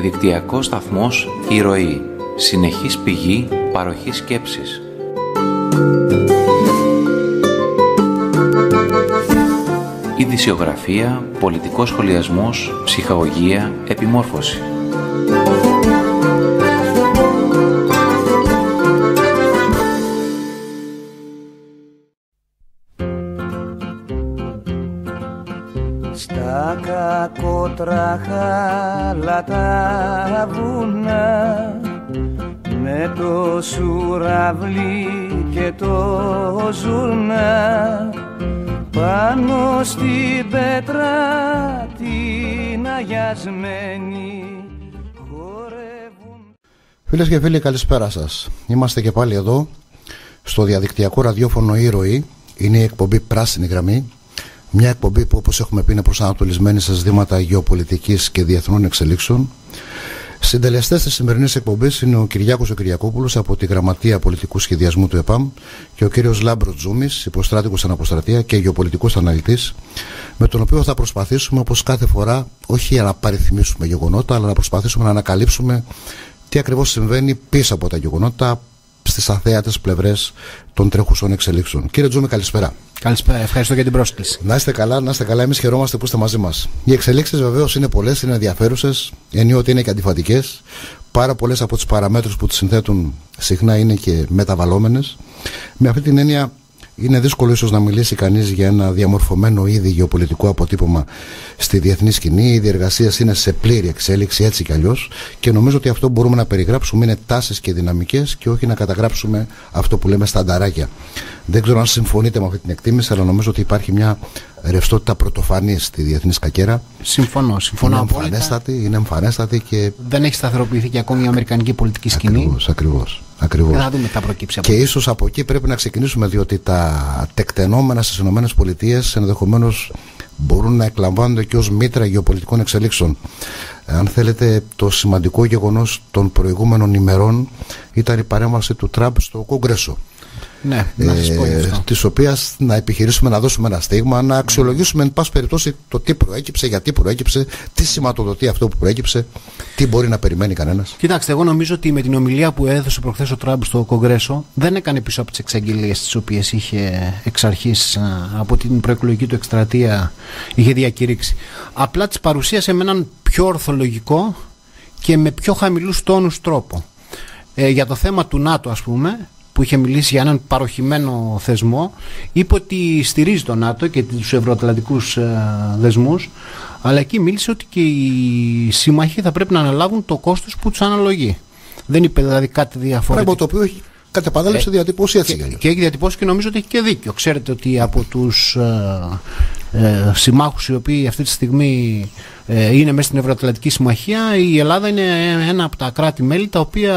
Διαδικτυακό σταθμός «Η Ροή». Συνεχής πηγή παροχή σκέψης. Ειδησιογραφία, πολιτικός σχολιασμός, ψυχαγωγία, επιμόρφωση. Φίλες και φίλοι καλησπέρα σας. Είμαστε και πάλι εδώ στο διαδικτυακό ραδιόφωνο Η Ροή. Είναι η εκπομπή Πράσινη Γραμμή μια εκπομπή που όπως έχουμε πει είναι προσανατολισμένη σε ζητήματα γεωπολιτικής και διεθνών εξελίξεων. Συντελεστές της σημερινής εκπομπής είναι ο Κυριάκος ο Κυριακόπουλος από τη Γραμματεία Πολιτικού Σχεδιασμού του ΕΠΑΜ και ο κύριος Λάμπρος Τζούμης, υποστράτηγος εν αποστρατεία και γεωπολιτικός αναλυτής, με τον οποίο θα προσπαθήσουμε όπως κάθε φορά όχι να απαριθμήσουμε γεγονότα, αλλά να προσπαθήσουμε να ανακαλύψουμε τι ακριβώς συμβαίνει πίσω από τα γεγονότα, στις αθέατες πλευρές των τρέχουσων εξελίξεων. Κύριε Τζούμη, καλησπέρα. Καλησπέρα, ευχαριστώ για την πρόσκληση. Να είστε καλά, να είστε καλά. Εμείς χαιρόμαστε που είστε μαζί μας. Οι εξελίξεις βεβαίως είναι πολλές, είναι ενδιαφέρουσες, ενίοτε είναι και αντιφατικές. Πάρα πολλές από τις παραμέτρους που τις συνθέτουν συχνά είναι και μεταβαλλόμενες. Με αυτή την έννοια, είναι δύσκολο ίσως να μιλήσει κανείς για ένα διαμορφωμένο ήδη γεωπολιτικό αποτύπωμα στη διεθνή σκηνή. Οι διεργασίες είναι σε πλήρη εξέλιξη έτσι κι αλλιώς και νομίζω ότι αυτό που μπορούμε να περιγράψουμε είναι τάσεις και δυναμικές και όχι να καταγράψουμε αυτό που λέμε στανταράκια. Δεν ξέρω αν συμφωνείτε με αυτή την εκτίμηση, αλλά νομίζω ότι υπάρχει μια ρευστότητα πρωτοφανής στη διεθνή σκακέρα. Συμφωνώ, συμφωνώ. Είναι εμφανέστατη, είναι εμφανέστατη και. Δεν έχει σταθεροποιηθεί και ακόμη η Αμερικανική πολιτική σκηνή. Ακριβώς, ακριβώς. Ακριβώς. Θα δούμε τι θα προκύψει από Και ίσως από εκεί πρέπει να ξεκινήσουμε, διότι τα τεκτενόμενα στις ΗΠΑ ενδεχομένως μπορούν να εκλαμβάνονται και ως μήτρα γεωπολιτικών εξελίξεων. Αν θέλετε, το σημαντικό γεγονός των προηγούμενων ημερών ήταν η παρέμβαση του Τραμπ στο Κογκρέσο. Ναι, να σας πω ε, Της οποίας να επιχειρήσουμε να δώσουμε ένα στίγμα, να αξιολογήσουμε εν πάση περιπτώσει το τι προέκυψε, γιατί προέκυψε, τι σηματοδοτεί αυτό που προέκυψε, τι μπορεί να περιμένει κανένας. Κοιτάξτε, εγώ νομίζω ότι με την ομιλία που έδωσε προχθές ο Τραμπ στο Κογκρέσο δεν έκανε πίσω από τις εξαγγελίες τις οποίες είχε εξ αρχής από την προεκλογική του εκστρατεία είχε διακηρύξει. Απλά τις παρουσίασε με έναν πιο ορθολογικό και με πιο χαμηλούς τόνους τρόπο. Ε, για το θέμα του ΝΑΤΟ, ας πούμε, που είχε μιλήσει για έναν παροχημένο θεσμό είπε ότι στηρίζει το ΝΑΤΟ και τους ευρωατλαντικούς ε, δεσμούς αλλά εκεί μίλησε ότι και οι σύμμαχοι θα πρέπει να αναλάβουν το κόστος που τους αναλογεί. Δεν είπε δηλαδή κάτι διαφορετικό. Πράγμα το οποίο έχει κατά επανάληψη ε, διατυπώσει έτσι. Και, και έχει διατυπώσει και νομίζω ότι έχει και δίκιο. Ξέρετε ότι από τους ε, ε, συμμάχους οι οποίοι αυτή τη στιγμή ε, είναι μέσα στην Ευρωατλαντική Συμμαχία. Η Ελλάδα είναι ένα από τα κράτη-μέλη τα οποία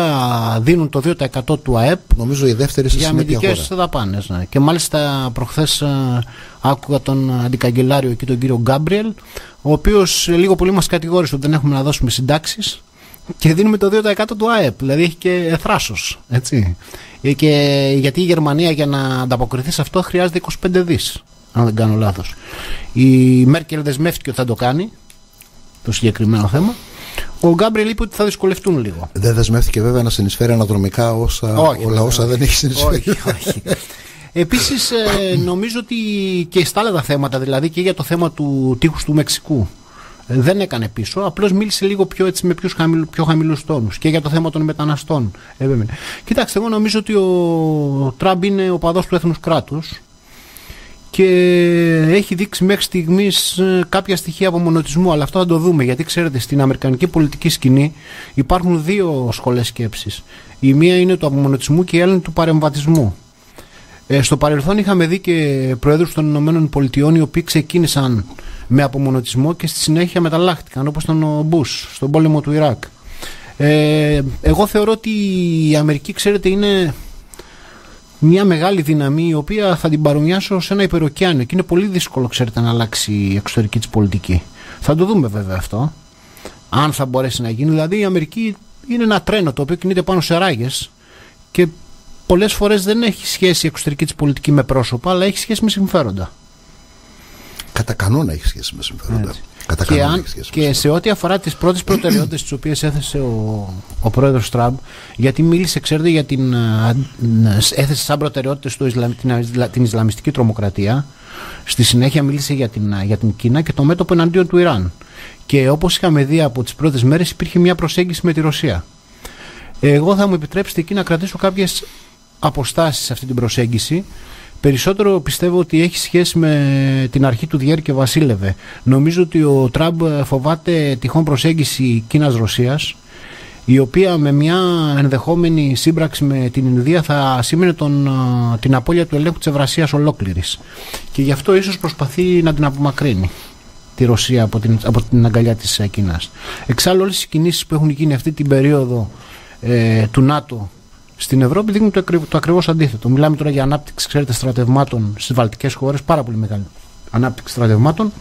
δίνουν το 2% του ΑΕΠ Νομίζω η δεύτερη για αμυντικές δαπάνες. Ναι. Και μάλιστα προχθές ε, άκουγα τον αντικαγκελάριο εκεί, τον κύριο Γκάμπριελ, ο οποίος λίγο πολύ μας κατηγόρησε ότι δεν έχουμε να δώσουμε συντάξεις και δίνουμε το 2% του ΑΕΠ. Δηλαδή έχει και θράσος. Ε, και γιατί η Γερμανία για να ανταποκριθεί σε αυτό χρειάζεται 25 δις. Αν δεν κάνω λάθος. Η Μέρκελ δεσμεύτηκε ότι θα το κάνει το συγκεκριμένο θέμα. Ο Γκάμπριελ είπε ότι θα δυσκολευτούν λίγο. Δεν δεσμεύτηκε βέβαια να συνεισφέρει αναδρομικά όσα, όχι, όλα όσα δεν έχει συνεισφέρει. Όχι, όχι. Επίσης, ε, νομίζω ότι και στα άλλα τα θέματα, δηλαδή και για το θέμα του τείχους του Μεξικού, ε, δεν έκανε πίσω. Απλώς μίλησε λίγο πιο έτσι με πιο, χαμηλού, πιο χαμηλούς τόνους και για το θέμα των μεταναστών. Ε, Κοιτάξτε, εγώ νομίζω ότι ο Τραμπ είναι ο παδός του έθνους κράτους και έχει δείξει μέχρι στιγμής ε, κάποια στοιχεία απομονωτισμού. Αλλά αυτό θα το δούμε γιατί ξέρετε, στην Αμερικανική πολιτική σκηνή υπάρχουν δύο σχολές σκέψης. Η μία είναι του απομονωτισμού και η άλλη είναι του παρεμβατισμού. Ε, στο παρελθόν είχαμε δει και προέδρους των Ηνωμένων Πολιτειών οι οποίοι ξεκίνησαν με απομονωτισμό και στη συνέχεια μεταλλάχτηκαν όπως ήταν ο Μπούς στον πόλεμο του Ιράκ. Ε, εγώ θεωρώ ότι η Αμερική ξέρετε είναι μια μεγάλη δύναμη η οποία θα την παρομοιάσω σε ένα υπεροκειάνιο και είναι πολύ δύσκολο ξέρετε να αλλάξει η εξωτερική της πολιτική. Θα το δούμε βέβαια αυτό. Αν θα μπορέσει να γίνει. Δηλαδή η Αμερική είναι ένα τρένο το οποίο κινείται πάνω σε ράγες και πολλές φορές δεν έχει σχέση η εξωτερική της πολιτική με πρόσωπα αλλά έχει σχέση με συμφέροντα. Κατά κανόνα έχει σχέση με συμφέροντα. Κατά και, κανόνα αν, έχεις σχέση. και σε ό,τι αφορά τις πρώτες προτεραιότητες τις οποίες έθεσε ο, ο πρόεδρος Τραμπ γιατί μίλησε ξέρετε για την α, ν- έθεσε σαν προτεραιότητες το Ισλαμ, την, Ισλα- την Ισλαμιστική τρομοκρατία στη συνέχεια μίλησε για την, α, για την Κίνα και το μέτωπο εναντίον του Ιράν και όπως είχαμε δει από τις πρώτες μέρες υπήρχε μια προσέγγιση με τη Ρωσία εγώ θα μου επιτρέψετε εκεί να κρατήσω κάποιες αποστάσεις σε αυτή την προσέγγιση. Περισσότερο πιστεύω ότι έχει σχέση με την αρχή του Διέρ και Βασίλευε. Νομίζω ότι ο Τραμπ φοβάται τυχόν προσέγγιση Κίνας-Ρωσίας η οποία με μια ενδεχόμενη σύμπραξη με την Ινδία θα σήμαινε τον, α, την απώλεια του ελέγχου της Ευρασίας ολόκληρης. Και γι' αυτό ίσως προσπαθεί να την απομακρύνει τη Ρωσία από την, από την αγκαλιά της ε, Κίνας. Εξάλλου όλες οι κινήσεις που έχουν γίνει αυτή την περίοδο ε, του ΝΑΤΟ στην Ευρώπη δείχνουν το, ακρι- το ακριβώς αντίθετο. Μιλάμε τώρα για ανάπτυξη ξέρετε, στρατευμάτων στις βαλτικές χώρες, πάρα πολύ μεγάλη ανάπτυξη στρατευμάτων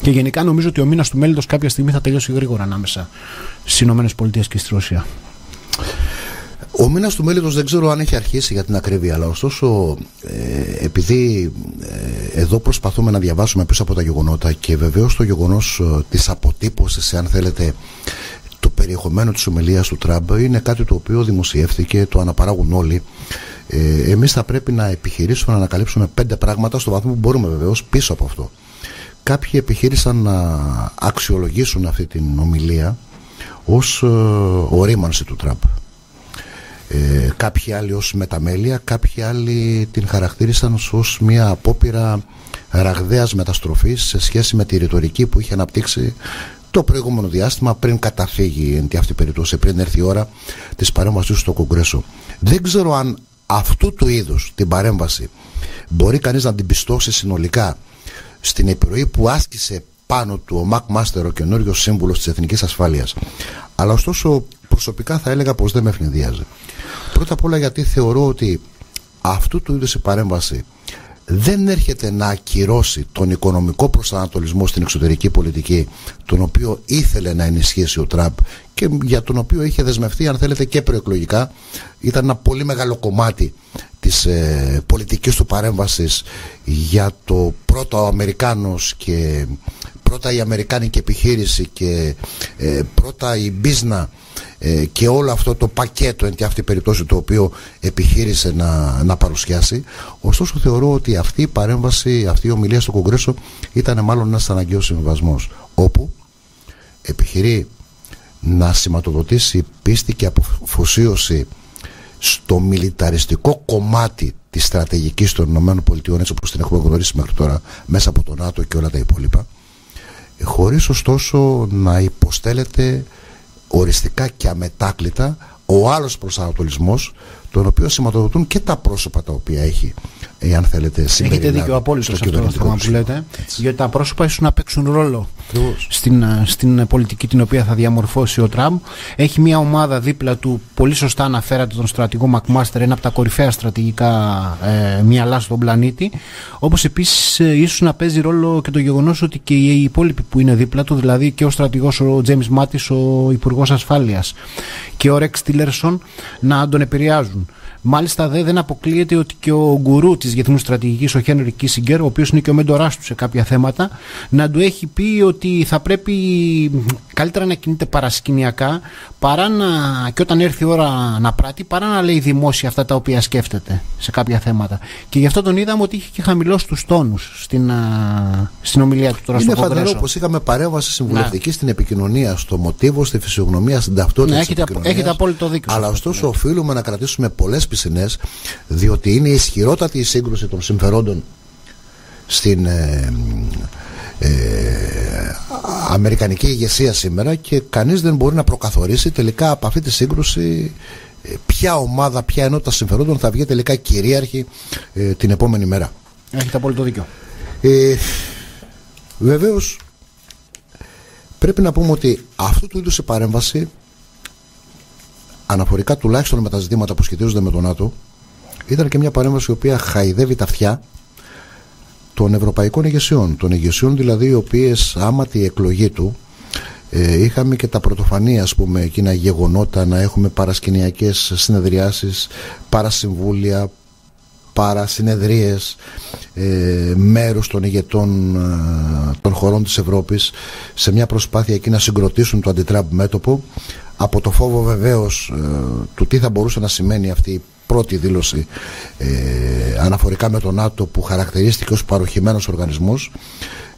και γενικά νομίζω ότι ο μήνας του μέλλοντος κάποια στιγμή θα τελειώσει γρήγορα ανάμεσα στις Ηνωμένες Πολιτείες και στη Ρωσία. Ο μήνας του μέλητος δεν ξέρω αν έχει αρχίσει για την ακρίβεια, αλλά ωστόσο ε, επειδή ε, εδώ προσπαθούμε να διαβάσουμε πίσω από τα γεγονότα και βεβαίως το γεγονός ε, της αποτύπωσης, αν θέλετε, του περιεχομένου της ομιλίας του Τραμπ είναι κάτι το οποίο δημοσιεύθηκε, το αναπαράγουν όλοι. Ε, εμείς θα πρέπει να επιχειρήσουμε να ανακαλύψουμε πέντε πράγματα στο βαθμό που μπορούμε βεβαίως πίσω από αυτό. Κάποιοι επιχείρησαν να αξιολογήσουν αυτή την ομιλία ως ε, ορίμανση του Τραμπ ε, κάποιοι άλλοι ως μεταμέλεια, κάποιοι άλλοι την χαρακτήρισαν ως μια απόπειρα ραγδαίας μεταστροφής σε σχέση με τη ρητορική που είχε αναπτύξει το προηγούμενο διάστημα πριν καταφύγει εν τη αυτή περίπτωση, πριν έρθει η ώρα της παρέμβασης στο Κογκρέσο. Δεν ξέρω αν αυτού του είδους την παρέμβαση μπορεί κανείς να την πιστώσει συνολικά στην επιρροή που άσκησε πάνω του ο Μακ Μάστερ, ο καινούριος σύμβουλος της Εθνικής Ασφάλειας. Αλλά ωστόσο προσωπικά θα έλεγα πως δεν με ευνηδίαζε. Πρώτα απ' όλα γιατί θεωρώ ότι αυτού του είδους η παρέμβαση δεν έρχεται να ακυρώσει τον οικονομικό προσανατολισμό στην εξωτερική πολιτική τον οποίο ήθελε να ενισχύσει ο Τραμπ και για τον οποίο είχε δεσμευτεί αν θέλετε και προεκλογικά ήταν ένα πολύ μεγάλο κομμάτι της ε, πολιτικής του παρέμβασης για το πρώτο ο Αμερικάνος και πρώτα η Αμερικάνικη επιχείρηση και ε, πρώτα η Μπίζνα ε, και όλο αυτό το πακέτο εν τη αυτή περίπτωση το οποίο επιχείρησε να, να παρουσιάσει. Ωστόσο θεωρώ ότι αυτή η παρέμβαση αυτή η ομιλία στο Κογκρέσο ήταν μάλλον ένας αναγκαίος συμβασμός όπου επιχειρεί να σηματοδοτήσει πίστη και αποφουσίωση στο μιλιταριστικό κομμάτι της στρατηγικής των ΗΠΑ έτσι όπως την έχουμε γνωρίσει μέχρι τώρα μέσα από το ΝΑΤΟ και όλα τα υπόλοιπα χωρίς ωστόσο να υποστέλλεται οριστικά και αμετάκλητα ο άλλος προσανατολισμός τον οποίο σηματοδοτούν και τα πρόσωπα τα οποία έχει εάν θέλετε Έχετε δίκιο απόλυτος σε αυτό το θέμα που λέτε. Γιατί τα πρόσωπα ίσως να παίξουν ρόλο στην, στην πολιτική την οποία θα διαμορφώσει ο Τραμπ. Έχει μια ομάδα δίπλα του, πολύ σωστά αναφέρατε τον στρατηγό Μακμάστερ, ένα από τα κορυφαία στρατηγικά ε, μυαλά στον πλανήτη. Όπως επίσης ε, ίσως να παίζει ρόλο και το γεγονός ότι και οι υπόλοιποι που είναι δίπλα του, δηλαδή και ο στρατηγός ο Τζέιμις Μάτις, ο Υπουργός Ασφάλειας και ο Ρεξ Τίλερσον να τον επηρεάζουν. Μάλιστα δε, δεν αποκλείεται ότι και ο γκουρού της διεθνούς στρατηγικής, ο Χένρι Κίσιγκερ, ο οποίος είναι και ο μέντοράς του σε κάποια θέματα, να του έχει πει ότι θα πρέπει καλύτερα να κινείται παρασκηνιακά παρά να, και όταν έρθει η ώρα να πράττει, παρά να λέει δημόσια αυτά τα οποία σκέφτεται σε κάποια θέματα. Και γι' αυτό τον είδαμε ότι είχε και χαμηλώσει τους τόνους στην, α, στην ομιλία του τώρα Είναι στο φανερό Κογκρέσο. πως είχαμε παρέμβαση συμβουλευτική Ναι. στην επικοινωνία, στο μοτίβο, στη φυσιογνωμία, στην ταυτότητα Ναι, της έχετε, απο- επικοινωνίας. έχετε απόλυτο δίκιο. σε Αλλά αυτό που ωστόσο λέτε. οφείλουμε να κρατήσουμε πολλές πισινές διότι είναι ισχυρότατη η σύγκρουση των συμφερόντων στην ε, ε, αμερικανική ηγεσία σήμερα και κανείς δεν μπορεί να προκαθορίσει τελικά από αυτή τη σύγκρουση ε, ποια ομάδα, ποια ενότητα συμφερόντων θα βγει τελικά κυρίαρχη ε, την επόμενη μέρα. Έχετε απόλυτο δίκιο. Ε, βεβαίως πρέπει να πούμε ότι αυτού του είδους η παρέμβαση αναφορικά τουλάχιστον με τα ζητήματα που σχετίζονται με τον ΝΑΤΟ ήταν και μια παρέμβαση η οποία χαϊδεύει τα αυτιά των ευρωπαϊκών ηγεσιών. Των ηγεσιών δηλαδή οι οποίες άμα τη εκλογή του ε, είχαμε και τα πρωτοφανή ας πούμε εκείνα γεγονότα να έχουμε παρασκηνιακές συνεδριάσεις παρασυμβούλια παρασυνεδρίες ε, μέρους των ηγετών ε, των χωρών της Ευρώπης σε μια προσπάθεια εκεί να συγκροτήσουν το αντιτράμπ μέτωπο από το φόβο βεβαίως ε, του τι θα μπορούσε να σημαίνει αυτή η πρώτη δήλωση ε, αναφορικά με τον ΝΑΤΟ που χαρακτηρίστηκε ως παροχημένος οργανισμός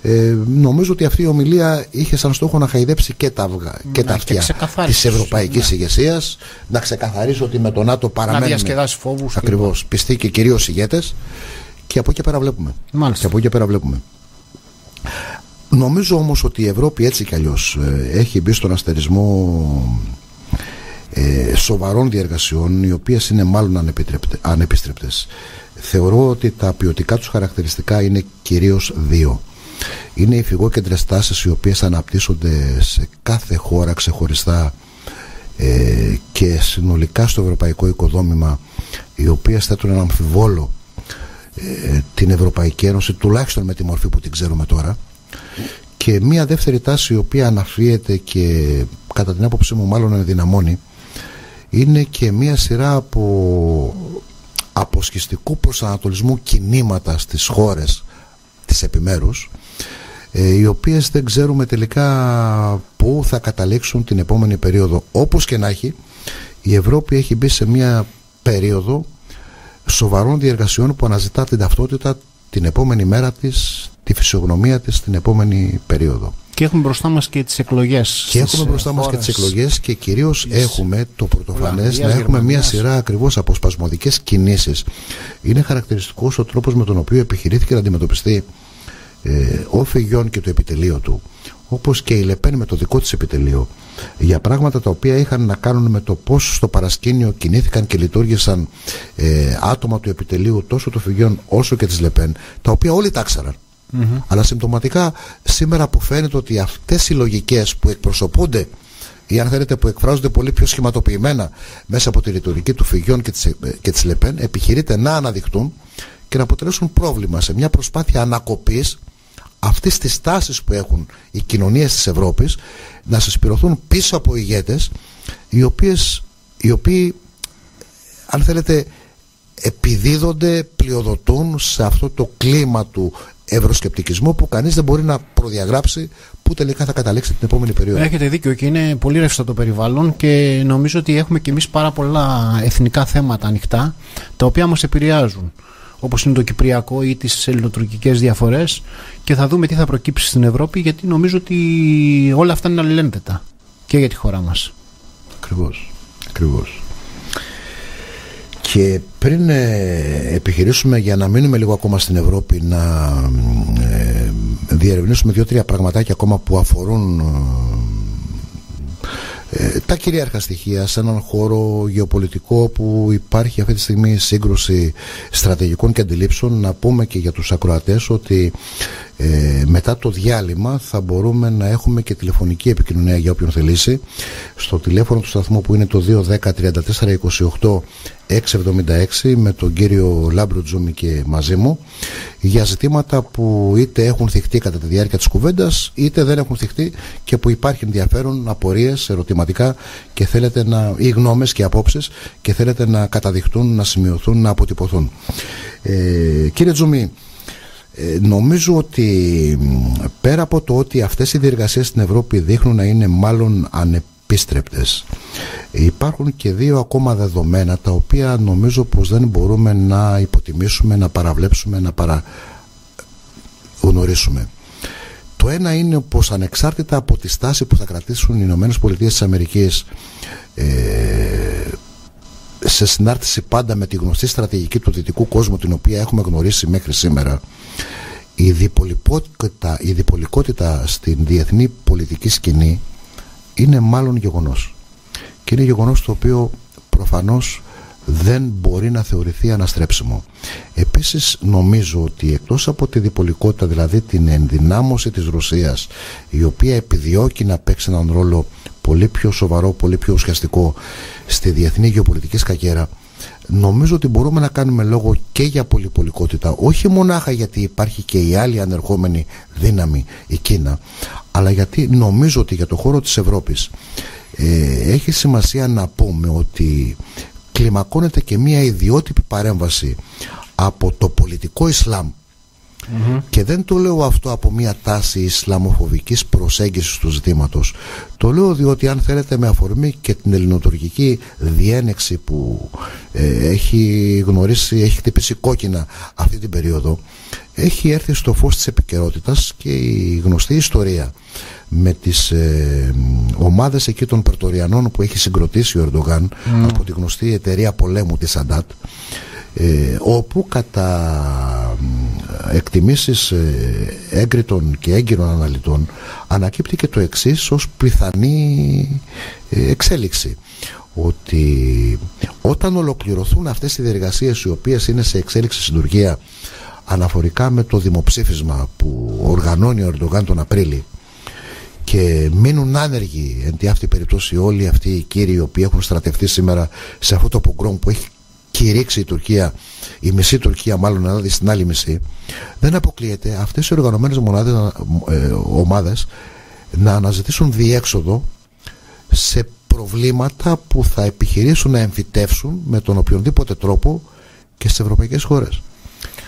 ε, νομίζω ότι αυτή η ομιλία είχε σαν στόχο να χαϊδέψει και τα, αυγά, και τα αυτιά της ευρωπαϊκής ναι. ηγεσίας, να ξεκαθαρίσει ότι με τον ΝΑΤΟ παραμένουν να διασκεδάσει φόβους ακριβώς, πιστοί και κυρίως ηγέτες και από εκεί πέρα βλέπουμε Μάλιστα. και από εκεί πέρα βλέπουμε Νομίζω όμως ότι η Ευρώπη έτσι κι αλλιώς ε, έχει μπει στον αστερισμό ε, σοβαρών διεργασιών οι οποίες είναι μάλλον ανεπιστρεπτές. Θεωρώ ότι τα ποιοτικά τους χαρακτηριστικά είναι κυρίως δύο. Είναι οι φυγόκεντρες τάσεις οι οποίες αναπτύσσονται σε κάθε χώρα ξεχωριστά ε, και συνολικά στο ευρωπαϊκό οικοδόμημα οι οποίες θέτουν ένα αμφιβόλο ε, την Ευρωπαϊκή Ένωση τουλάχιστον με τη μορφή που την ξέρουμε τώρα και μία δεύτερη τάση η οποία αναφύεται και κατά την άποψή μου μάλλον ενδυναμώνει είναι και μία σειρά από αποσχιστικού προσανατολισμού κινήματα στις χώρες της επιμέρους ε, οι οποίες δεν ξέρουμε τελικά πού θα καταλήξουν την επόμενη περίοδο. Όπως και να έχει η Ευρώπη έχει μπει σε μία περίοδο σοβαρών διεργασιών που αναζητά την ταυτότητα την επόμενη μέρα της, τη φυσιογνωμία της την επόμενη περίοδο. Και έχουμε μπροστά μας και τις εκλογές. Και έχουμε μπροστά μας και τις εκλογές και κυρίως έχουμε το πρωτοφανές να έχουμε μια σειρά ακριβώς από σπασμωδικές κινήσεις. Είναι χαρακτηριστικός ο τρόπος με τον οποίο επιχειρήθηκε να αντιμετωπιστεί ε, ο Φιγιόν και το επιτελείο του όπως και η Λεπέν με το δικό της επιτελείο για πράγματα τα οποία είχαν να κάνουν με το πώς στο παρασκήνιο κινήθηκαν και λειτουργήσαν ε, άτομα του επιτελείου τόσο του Φιγιόν όσο και της Λεπέν τα οποία όλοι τα ξεραν αλλά συμπτωματικά σήμερα αποφαίνεται ότι αυτές οι λογικές που εκπροσωπούνται ή αν θέλετε που εκφράζονται πολύ πιο σχηματοποιημένα μέσα από τη ρητορική του Φιγιόν και της, ε, και της Λεπέν επιχειρείται να αναδειχτούν και να αποτελέσουν πρόβλημα σε μια προσπάθεια ανακοπής αυτής της τάσης που έχουν οι κοινωνίες της Ευρώπης να συσπηρωθούν πίσω από ηγέτες οι, οποίες, οι οποίοι αν θέλετε επιδίδονται, πλειοδοτούν σε αυτό το κλίμα του ευρωσκεπτικισμού που κανείς δεν μπορεί να προδιαγράψει που τελικά θα καταλήξει την επόμενη περίοδο. Έχετε δίκιο και είναι πολύ ρευστό το περιβάλλον και νομίζω ότι έχουμε και εμείς πάρα πολλά εθνικά θέματα ανοιχτά τα οποία μας επηρεάζουν όπως είναι το Κυπριακό ή τις ελληνοτουρκικές διαφορές και θα δούμε τι θα προκύψει στην Ευρώπη γιατί νομίζω ότι όλα αυτά είναι αλληλένδετα και για τη χώρα μας. Ακριβώς. Ακριβώς. Και πριν ε, επιχειρήσουμε για να μείνουμε λίγο ακόμα στην Ευρώπη να ε, διερευνήσουμε δύο-τρία πραγματάκια ακόμα που αφορούν ε, τα κυρίαρχα στοιχεία σε έναν χώρο γεωπολιτικό που υπάρχει αυτή τη στιγμή σύγκρουση στρατηγικών και αντιλήψεων να πούμε και για τους ακροατές ότι ε, μετά το διάλειμμα θα μπορούμε να έχουμε και τηλεφωνική επικοινωνία για όποιον θελήσει στο τηλέφωνο του σταθμού που είναι το 210 34 28 676 με τον κύριο Λάμπρο Τζούμι και μαζί μου για ζητήματα που είτε έχουν θιχτεί κατά τη διάρκεια της κουβέντας είτε δεν έχουν θιχτεί και που υπάρχει ενδιαφέρον απορίες, ερωτηματικά και θέλετε να, ή γνώμες και απόψεις και θέλετε να καταδειχτούν, να σημειωθούν, να αποτυπωθούν. Ε, κύριε Τζούμι, ε, νομίζω ότι πέρα από το ότι αυτές οι διεργασίες στην Ευρώπη δείχνουν να είναι μάλλον ανεπίστρεπτες υπάρχουν και δύο ακόμα δεδομένα τα οποία νομίζω πως δεν μπορούμε να υποτιμήσουμε, να παραβλέψουμε, να παραγνωρίσουμε. Το ένα είναι πως ανεξάρτητα από τη στάση που θα κρατήσουν οι Ηνωμένες Πολιτείες της Αμερικής ε, σε συνάρτηση πάντα με τη γνωστή στρατηγική του δυτικού κόσμου την οποία έχουμε γνωρίσει μέχρι σήμερα η διπολικότητα, η διπολικότητα στην διεθνή πολιτική σκηνή είναι μάλλον γεγονός και είναι γεγονός το οποίο προφανώς δεν μπορεί να θεωρηθεί αναστρέψιμο. Επίσης νομίζω ότι εκτός από τη διπολικότητα, δηλαδή την ενδυνάμωση της Ρωσίας, η οποία επιδιώκει να παίξει έναν ρόλο πολύ πιο σοβαρό, πολύ πιο ουσιαστικό στη διεθνή γεωπολιτική σκακέρα, νομίζω ότι μπορούμε να κάνουμε λόγο και για πολυπολικότητα, όχι μονάχα γιατί υπάρχει και η άλλη ανερχόμενη δύναμη, η Κίνα, αλλά γιατί νομίζω ότι για το χώρο της Ευρώπης ε, έχει σημασία να πούμε ότι κλιμακώνεται και μια ιδιότυπη παρέμβαση από το πολιτικό Ισλάμ και δεν το λέω αυτό από μια τάση ισλαμοφοβικής προσέγγισης του ζητήματος. Το λέω διότι αν θέλετε με αφορμή και την ελληνοτουρκική διένεξη που ε, έχει γνωρίσει, έχει χτυπήσει κόκκινα αυτή την περίοδο, έχει έρθει στο φως της επικαιρότητας και η γνωστή ιστορία με τις ε, ομάδες εκεί των Περτοριανών που έχει συγκροτήσει ο Ερντογάν από τη γνωστή εταιρεία πολέμου της Αντάτ ε, όπου κατά εκτιμήσεις ε, έγκριτων και έγκυρων αναλυτών ανακύπτει και το εξής ως πιθανή ε, εξέλιξη. Ότι όταν ολοκληρωθούν αυτές οι διεργασίες οι οποίες είναι σε εξέλιξη στην Τουρκία αναφορικά με το δημοψήφισμα που οργανώνει ο Ερντογάν τον Απρίλη και μείνουν άνεργοι εν τη αυτή περίπτωση όλοι αυτοί οι κύριοι οι οποίοι έχουν στρατευτεί σήμερα σε αυτό το πογκρόμ που έχει κηρύξει η Τουρκία, η μισή Τουρκία μάλλον να δει στην άλλη μισή, δεν αποκλείεται αυτές οι οργανωμένες μονάδες, ε, ομάδες να αναζητήσουν διέξοδο σε προβλήματα που θα επιχειρήσουν να εμφυτεύσουν με τον οποιονδήποτε τρόπο και στις ευρωπαϊκές χώρες.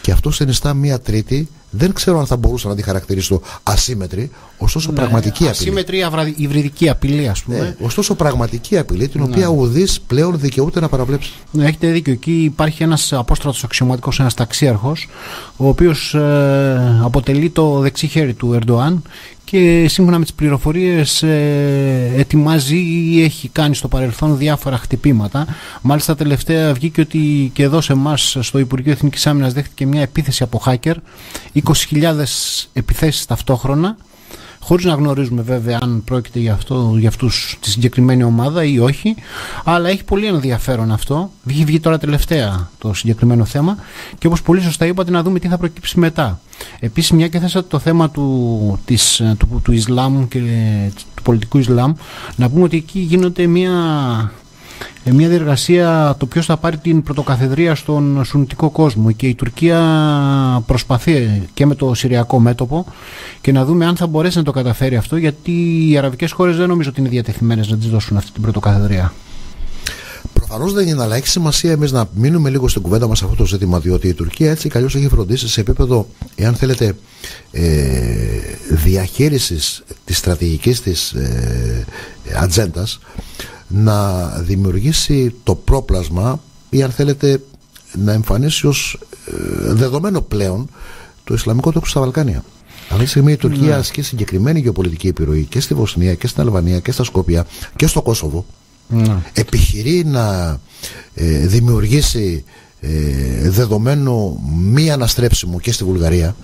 Και αυτό συνιστά μία τρίτη δεν ξέρω αν θα μπορούσα να τη χαρακτηρίσω ασύμετρη, ωστόσο ναι, πραγματική ασύμετρη απειλή. Ασύμετρη υβριδική απειλή, ας πούμε. Ναι, ωστόσο πραγματική απειλή, την οποία ναι. ουδής πλέον δικαιούται να παραβλέψει. Ναι, έχετε δίκιο. Εκεί υπάρχει ένας απόστρατος αξιωματικός, ένας ταξίαρχος, ο οποίος ε, αποτελεί το δεξί χέρι του Ερντοάν και σύμφωνα με τις πληροφορίες ε, ετοιμάζει ή έχει κάνει στο παρελθόν διάφορα χτυπήματα. Μάλιστα τελευταία βγήκε ότι και εδώ σε εμάς στο Υπουργείο Εθνικής Άμυνας δέχτηκε μια επίθεση από hacker, 20.000 επιθέσεις ταυτόχρονα χωρίς να γνωρίζουμε βέβαια αν πρόκειται για, αυτό, για αυτούς τη συγκεκριμένη ομάδα ή όχι αλλά έχει πολύ ενδιαφέρον αυτό. Βγει, βγει τώρα τελευταία το συγκεκριμένο θέμα και όπως πολύ σωστά είπατε να δούμε τι θα προκύψει μετά. Επίσης μια και θέσατε το θέμα του, της, του, του Ισλάμ και του πολιτικού Ισλάμ να πούμε ότι εκεί γίνονται μια ε, μια διεργασία το ποιος θα πάρει την πρωτοκαθεδρία στον σουνητικό κόσμο και η Τουρκία προσπαθεί και με το συριακό μέτωπο και να δούμε αν θα μπορέσει να το καταφέρει αυτό γιατί οι αραβικές χώρες δεν νομίζω ότι είναι διατεθειμένες να τις δώσουν αυτή την πρωτοκαθεδρία. Προφανώς δεν είναι, αλλά έχει σημασία εμείς να μείνουμε λίγο στην κουβέντα μας αυτό το ζήτημα, διότι η Τουρκία έτσι καλώ έχει φροντίσει σε επίπεδο, εάν θέλετε, ε, διαχείρισης της στρατηγικής της ε, ατζέντας, να δημιουργήσει το πρόπλασμα ή αν θέλετε να εμφανίσει ως ε, δεδομένο πλέον το Ισλαμικό τόξο στα Βαλκάνια. Αυτή τη στιγμή η Τουρκία ναι. ασκεί συγκεκριμένη γεωπολιτική επιρροή και στη Βοσνία και στην Αλβανία και στα Σκόπια και στο Κόσοβο. Ναι. Επιχειρεί να ε, δημιουργήσει ε, δεδομένο μη αναστρέψιμο και στη Βουλγαρία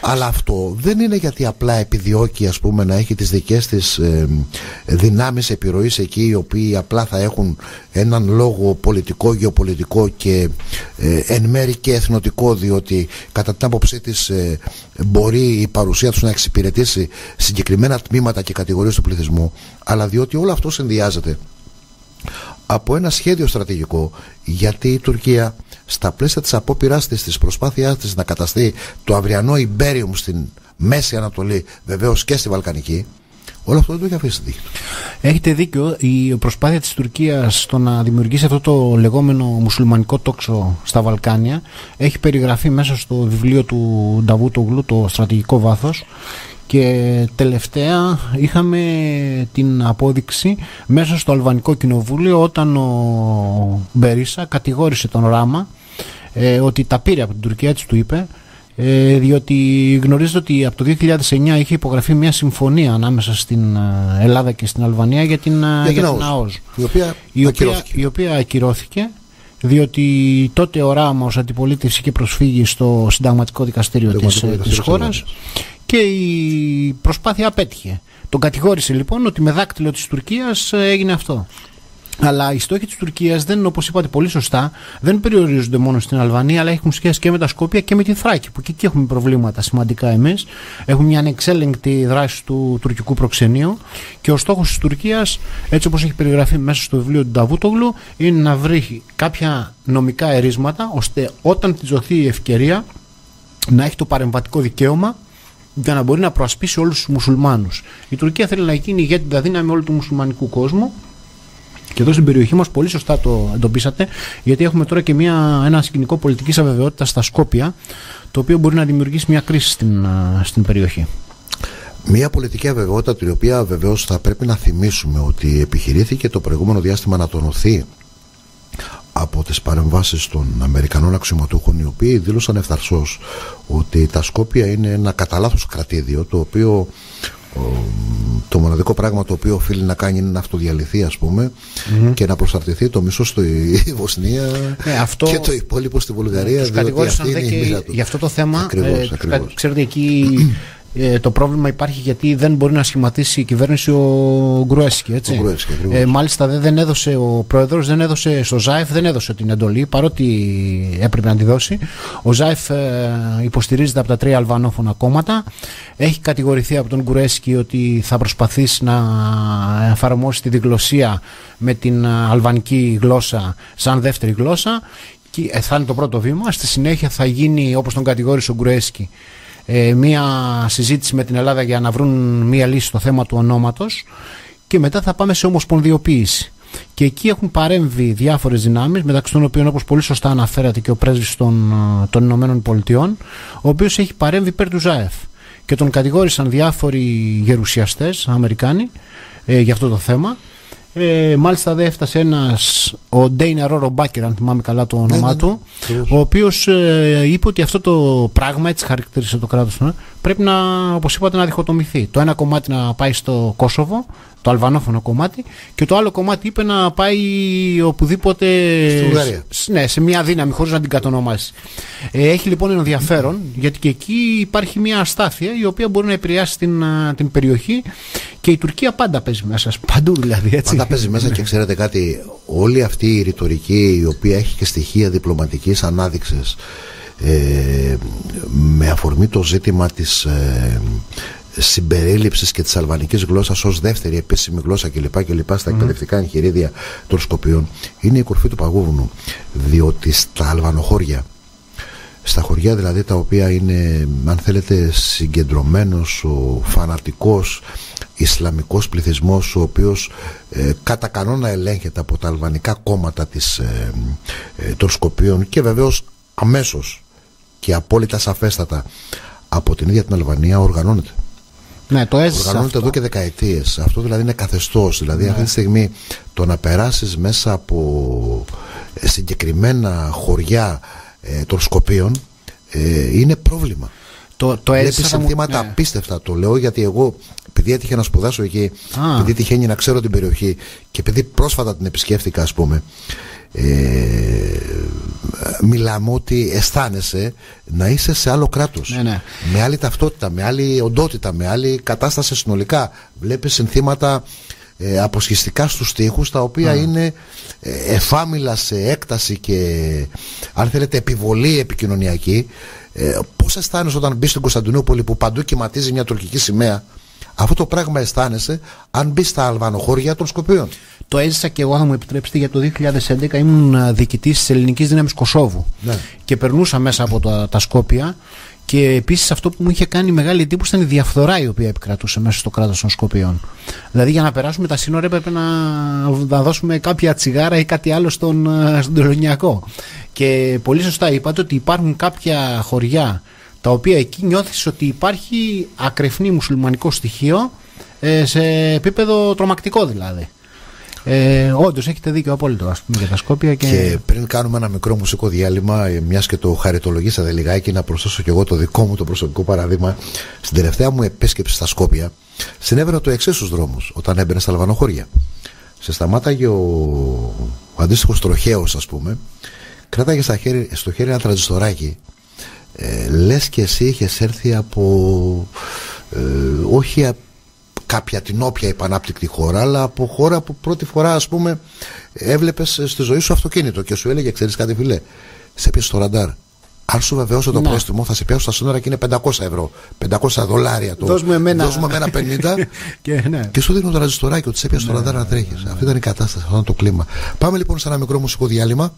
αλλά αυτό δεν είναι γιατί απλά επιδιώκει ας πούμε να έχει τις δικές της ε, δυνάμεις επιρροής εκεί οι οποίοι απλά θα έχουν έναν λόγο πολιτικό, γεωπολιτικό και ε, εν μέρη και εθνοτικό διότι κατά την άποψή της ε, μπορεί η παρουσία τους να εξυπηρετήσει συγκεκριμένα τμήματα και κατηγορίες του πληθυσμού αλλά διότι όλο αυτό συνδυάζεται από ένα σχέδιο στρατηγικό γιατί η Τουρκία στα πλαίσια της απόπειράς της, της προσπάθειάς της να καταστεί το αυριανό Ιμπέριουμ στην Μέση Ανατολή, βεβαίως και στη Βαλκανική, Όλο αυτό δεν το έχει αφήσει δίκιο. Έχετε δίκιο. Η προσπάθεια της Τουρκίας στο να δημιουργήσει αυτό το λεγόμενο μουσουλμανικό τόξο στα Βαλκάνια έχει περιγραφεί μέσα στο βιβλίο του Νταβούτογλου το στρατηγικό βάθος και τελευταία είχαμε την απόδειξη μέσα στο Αλβανικό Κοινοβούλιο όταν ο Μπερίσα κατηγόρησε τον Ράμα ε, ότι τα πήρε από την Τουρκία, έτσι του είπε ε, διότι γνωρίζετε ότι από το 2009 είχε υπογραφεί μια συμφωνία ανάμεσα στην ε, Ελλάδα και στην Αλβανία για την, για την ΑΟΣ η οποία, η οποία, η οποία ακυρώθηκε διότι τότε ο Ράμα ως αντιπολίτευση είχε προσφύγει στο συνταγματικό δικαστήριο της, της χώρας και η προσπάθεια απέτυχε. Τον κατηγόρησε λοιπόν ότι με δάκτυλο της Τουρκίας ε, έγινε αυτό. Αλλά οι στόχοι της Τουρκίας δεν, όπως είπατε πολύ σωστά, δεν περιορίζονται μόνο στην Αλβανία, αλλά έχουν σχέση και με τα Σκόπια και με τη Θράκη, που και εκεί έχουμε προβλήματα σημαντικά εμείς. Έχουμε μια ανεξέλεγκτη δράση του τουρκικού προξενείου και ο στόχος της Τουρκίας, έτσι όπως έχει περιγραφεί μέσα στο βιβλίο του Νταβούτογλου, είναι να βρει κάποια νομικά ερίσματα, ώστε όταν της δοθεί η ευκαιρία να έχει το παρεμβατικό δικαίωμα για να μπορεί να προασπίσει όλους τους μουσουλμάνους. Η Τουρκία θέλει να γίνει ηγέτητα δύναμη όλου του μουσουλμανικού κόσμου Και εδώ στην περιοχή μας, πολύ σωστά το εντοπίσατε, γιατί έχουμε τώρα και μια, ένα σκηνικό πολιτικής αβεβαιότητας στα Σκόπια, το οποίο μπορεί να δημιουργήσει μια κρίση στην, στην περιοχή. Μια πολιτική αβεβαιότητα, την οποία βεβαίως θα πρέπει να θυμίσουμε ότι επιχειρήθηκε το προηγούμενο διάστημα να τονωθεί από τις παρεμβάσεις των Αμερικανών αξιωματούχων οι οποίοι δήλωσαν ευθαρσώς ότι τα Σκόπια είναι ένα κατά κρατήδιο το οποίο το μοναδικό πράγμα το οποίο οφείλει να κάνει είναι να αυτοδιαλυθεί ας πουμε και να προσαρτηθεί το μισό στη Βοσνία ναι, αυτό... και το υπόλοιπο στη Βουλγαρία τους κατηγόρησαν και για αυτό το θέμα ακριβώς, ε, ακριβώς. ξέρετε εκεί ε, το πρόβλημα υπάρχει γιατί δεν μπορεί να σχηματίσει η κυβέρνηση ο Γκρουέσκι. Έτσι. Ο ε, μάλιστα δεν έδωσε ο πρόεδρος, δεν έδωσε στο Ζάεφ, δεν έδωσε την εντολή παρότι έπρεπε να τη δώσει. Ο Ζάεφ ε, υποστηρίζεται από τα τρία αλβανόφωνα κόμματα. Έχει κατηγορηθεί από τον Γκρουέσκι ότι θα προσπαθήσει να εφαρμόσει τη διγλωσία με την αλβανική γλώσσα σαν δεύτερη γλώσσα. Και ε, θα είναι το πρώτο βήμα. Στη συνέχεια θα γίνει, όπως τον κατηγόρησε ο Γκρουέσκι, ε, μία συζήτηση με την Ελλάδα για να βρουν μία λύση στο θέμα του ονόματος και μετά θα πάμε σε ομοσπονδιοποίηση. Και εκεί έχουν παρέμβει διάφορες δυνάμεις, μεταξύ των οποίων όπως πολύ σωστά αναφέρατε και ο πρέσβης των, ε, των Ηνωμένων Πολιτειών, ο οποίος έχει παρέμβει υπέρ του ΖΑΕΦ. Και τον κατηγόρησαν διάφοροι γερουσιαστές Αμερικάνοι ε, για αυτό το θέμα ε, μάλιστα δεν έφτασε ένας, ο Ντέινα Ρόρο Μπάκερ, αν θυμάμαι καλά το όνομά ναι, ναι, του, ναι. ο οποίος ε, είπε ότι αυτό το πράγμα, έτσι χαρακτήρισε το κράτος, ε, πρέπει να, όπως είπατε, να διχοτομηθεί. Το ένα κομμάτι να πάει στο Κόσοβο, το αλβανόφωνο κομμάτι, και το άλλο κομμάτι είπε να πάει οπουδήποτε. Στη Ναι, σε μια δύναμη, χωρίς να την κατονομάσει. Ε, έχει λοιπόν ενδιαφέρον, γιατί και εκεί υπάρχει μια αστάθεια η οποία μπορεί να επηρεάσει την, την περιοχή και η Τουρκία πάντα παίζει μέσα, παντού δηλαδή. Έτσι. Πάντα παίζει μέσα και ξέρετε κάτι, όλη αυτή η ρητορική η οποία έχει και στοιχεία διπλωματικής ανάδειξης ε, με αφορμή το ζήτημα της ε, συμπερίληψης και της αλβανικής γλώσσας ως δεύτερη επίσημη γλώσσα κλπ. κλπ στα εκπαιδευτικά εγχειρίδια των Σκοπίων είναι η κορφή του παγόβουνου διότι στα αλβανοχώρια στα χωριά δηλαδή τα οποία είναι αν θέλετε συγκεντρωμένος ο φανατικός Ισλαμικός πληθυσμός ο οποίος ε, κατά κανόνα ελέγχεται από τα αλβανικά κόμματα της, ε, ε, των Σκοπίων και βεβαίως αμέσως και απόλυτα σαφέστατα από την ίδια την Αλβανία οργανώνεται. Ναι, το Οργανώνεται αυτό. εδώ και δεκαετίες. Αυτό δηλαδή είναι καθεστώς. Δηλαδή ναι. αυτή τη στιγμή το να περάσεις μέσα από ε, συγκεκριμένα χωριά ε, των Σκοπίων ε, είναι πρόβλημα. Το, το Βλέπεις συνθήματα ναι. απίστευτα. Το λέω γιατί εγώ, επειδή έτυχε να σπουδάσω εκεί, Α. επειδή τυχαίνει να ξέρω την περιοχή και επειδή πρόσφατα την επισκέφθηκα, ας πούμε, ε, μιλάμε ότι αισθάνεσαι να είσαι σε άλλο κράτος. Ναι, ναι. με άλλη ταυτότητα, με άλλη οντότητα με άλλη κατάσταση συνολικά. Βλέπεις συνθήματα ε, αποσχιστικά στους τοίχους τα οποία είναι ε, εφάμιλα σε έκταση και αν θέλετε επιβολή επικοινωνιακή. Ε, πώς αισθάνεσαι όταν μπεις στην Κωνσταντινούπολη που παντού κυματίζει μια τουρκική σημαία; Αυτό το πράγμα αισθάνεσαι αν μπεις στα αλβανοχώρια των Σκοπίων το έζησα και εγώ, θα μου επιτρέψετε, για το 2011 ήμουν διοικητής της ελληνικής δύναμης Κωσόβου. Ναι. Και περνούσα μέσα από τα, τα Σκόπια. Και επίσης αυτό που μου είχε κάνει μεγάλη εντύπωση ήταν η διαφθορά η οποία επικρατούσε μέσα στο κράτος των Σκοπιών. Δηλαδή για να περάσουμε τα σύνορα έπρεπε να, να δώσουμε κάποια τσιγάρα ή κάτι άλλο στον, στον τελωνιακό. Και πολύ σωστά είπατε ότι υπάρχουν κάποια χωριά τα οποία εκεί νιώθεις ότι υπάρχει ακρεφνή μουσουλμανικό στοιχείο ε, σε επίπεδο τρομακτικό δηλαδή. Ε, Όντως έχετε δίκιο απόλυτο ας πούμε, για τα Σκόπια. Και... και πριν κάνουμε ένα μικρό μουσικό διάλειμμα, ε, μιας και το χαριτολογήσατε λιγάκι, να προσθέσω και εγώ το δικό μου το προσωπικό παράδειγμα. Στην τελευταία μου επίσκεψη στα Σκόπια, συνέβαινε το εξής στους δρόμους, όταν έμπαινε στα Αλβανοχώρια. Σε σταμάταγε ο, ο αντίστοιχος τροχαίος, ας πούμε, κράταγε στα χέρι, στο χέρι ένα τραντζιστοράκι. Ε, λες και εσύ είχες έρθει από ε, όχι κάποια την όποια υπανάπτυκτη χώρα, αλλά από χώρα που πρώτη φορά, ας πούμε, έβλεπες στη ζωή σου αυτοκίνητο και σου έλεγε: Ξέρεις κάτι, φιλέ, σε πιάσει το ραντάρ. Αν σου βεβαιώσω το ναι. πρόστιμο, θα σε πιάσω στα σύνορα και είναι 500 ευρώ. 500 δολάρια το. Δώσουμε εμένα, Δώσουμε εμένα 50 και, ναι. και σου δίνω το ραζιστοράκι ότι σε πιάσει ναι, το ραντάρ να τρέχεις. Αυτή ήταν η κατάσταση, αυτό ήταν το κλίμα. Πάμε λοιπόν σε ένα μικρό μουσικό διάλειμμα.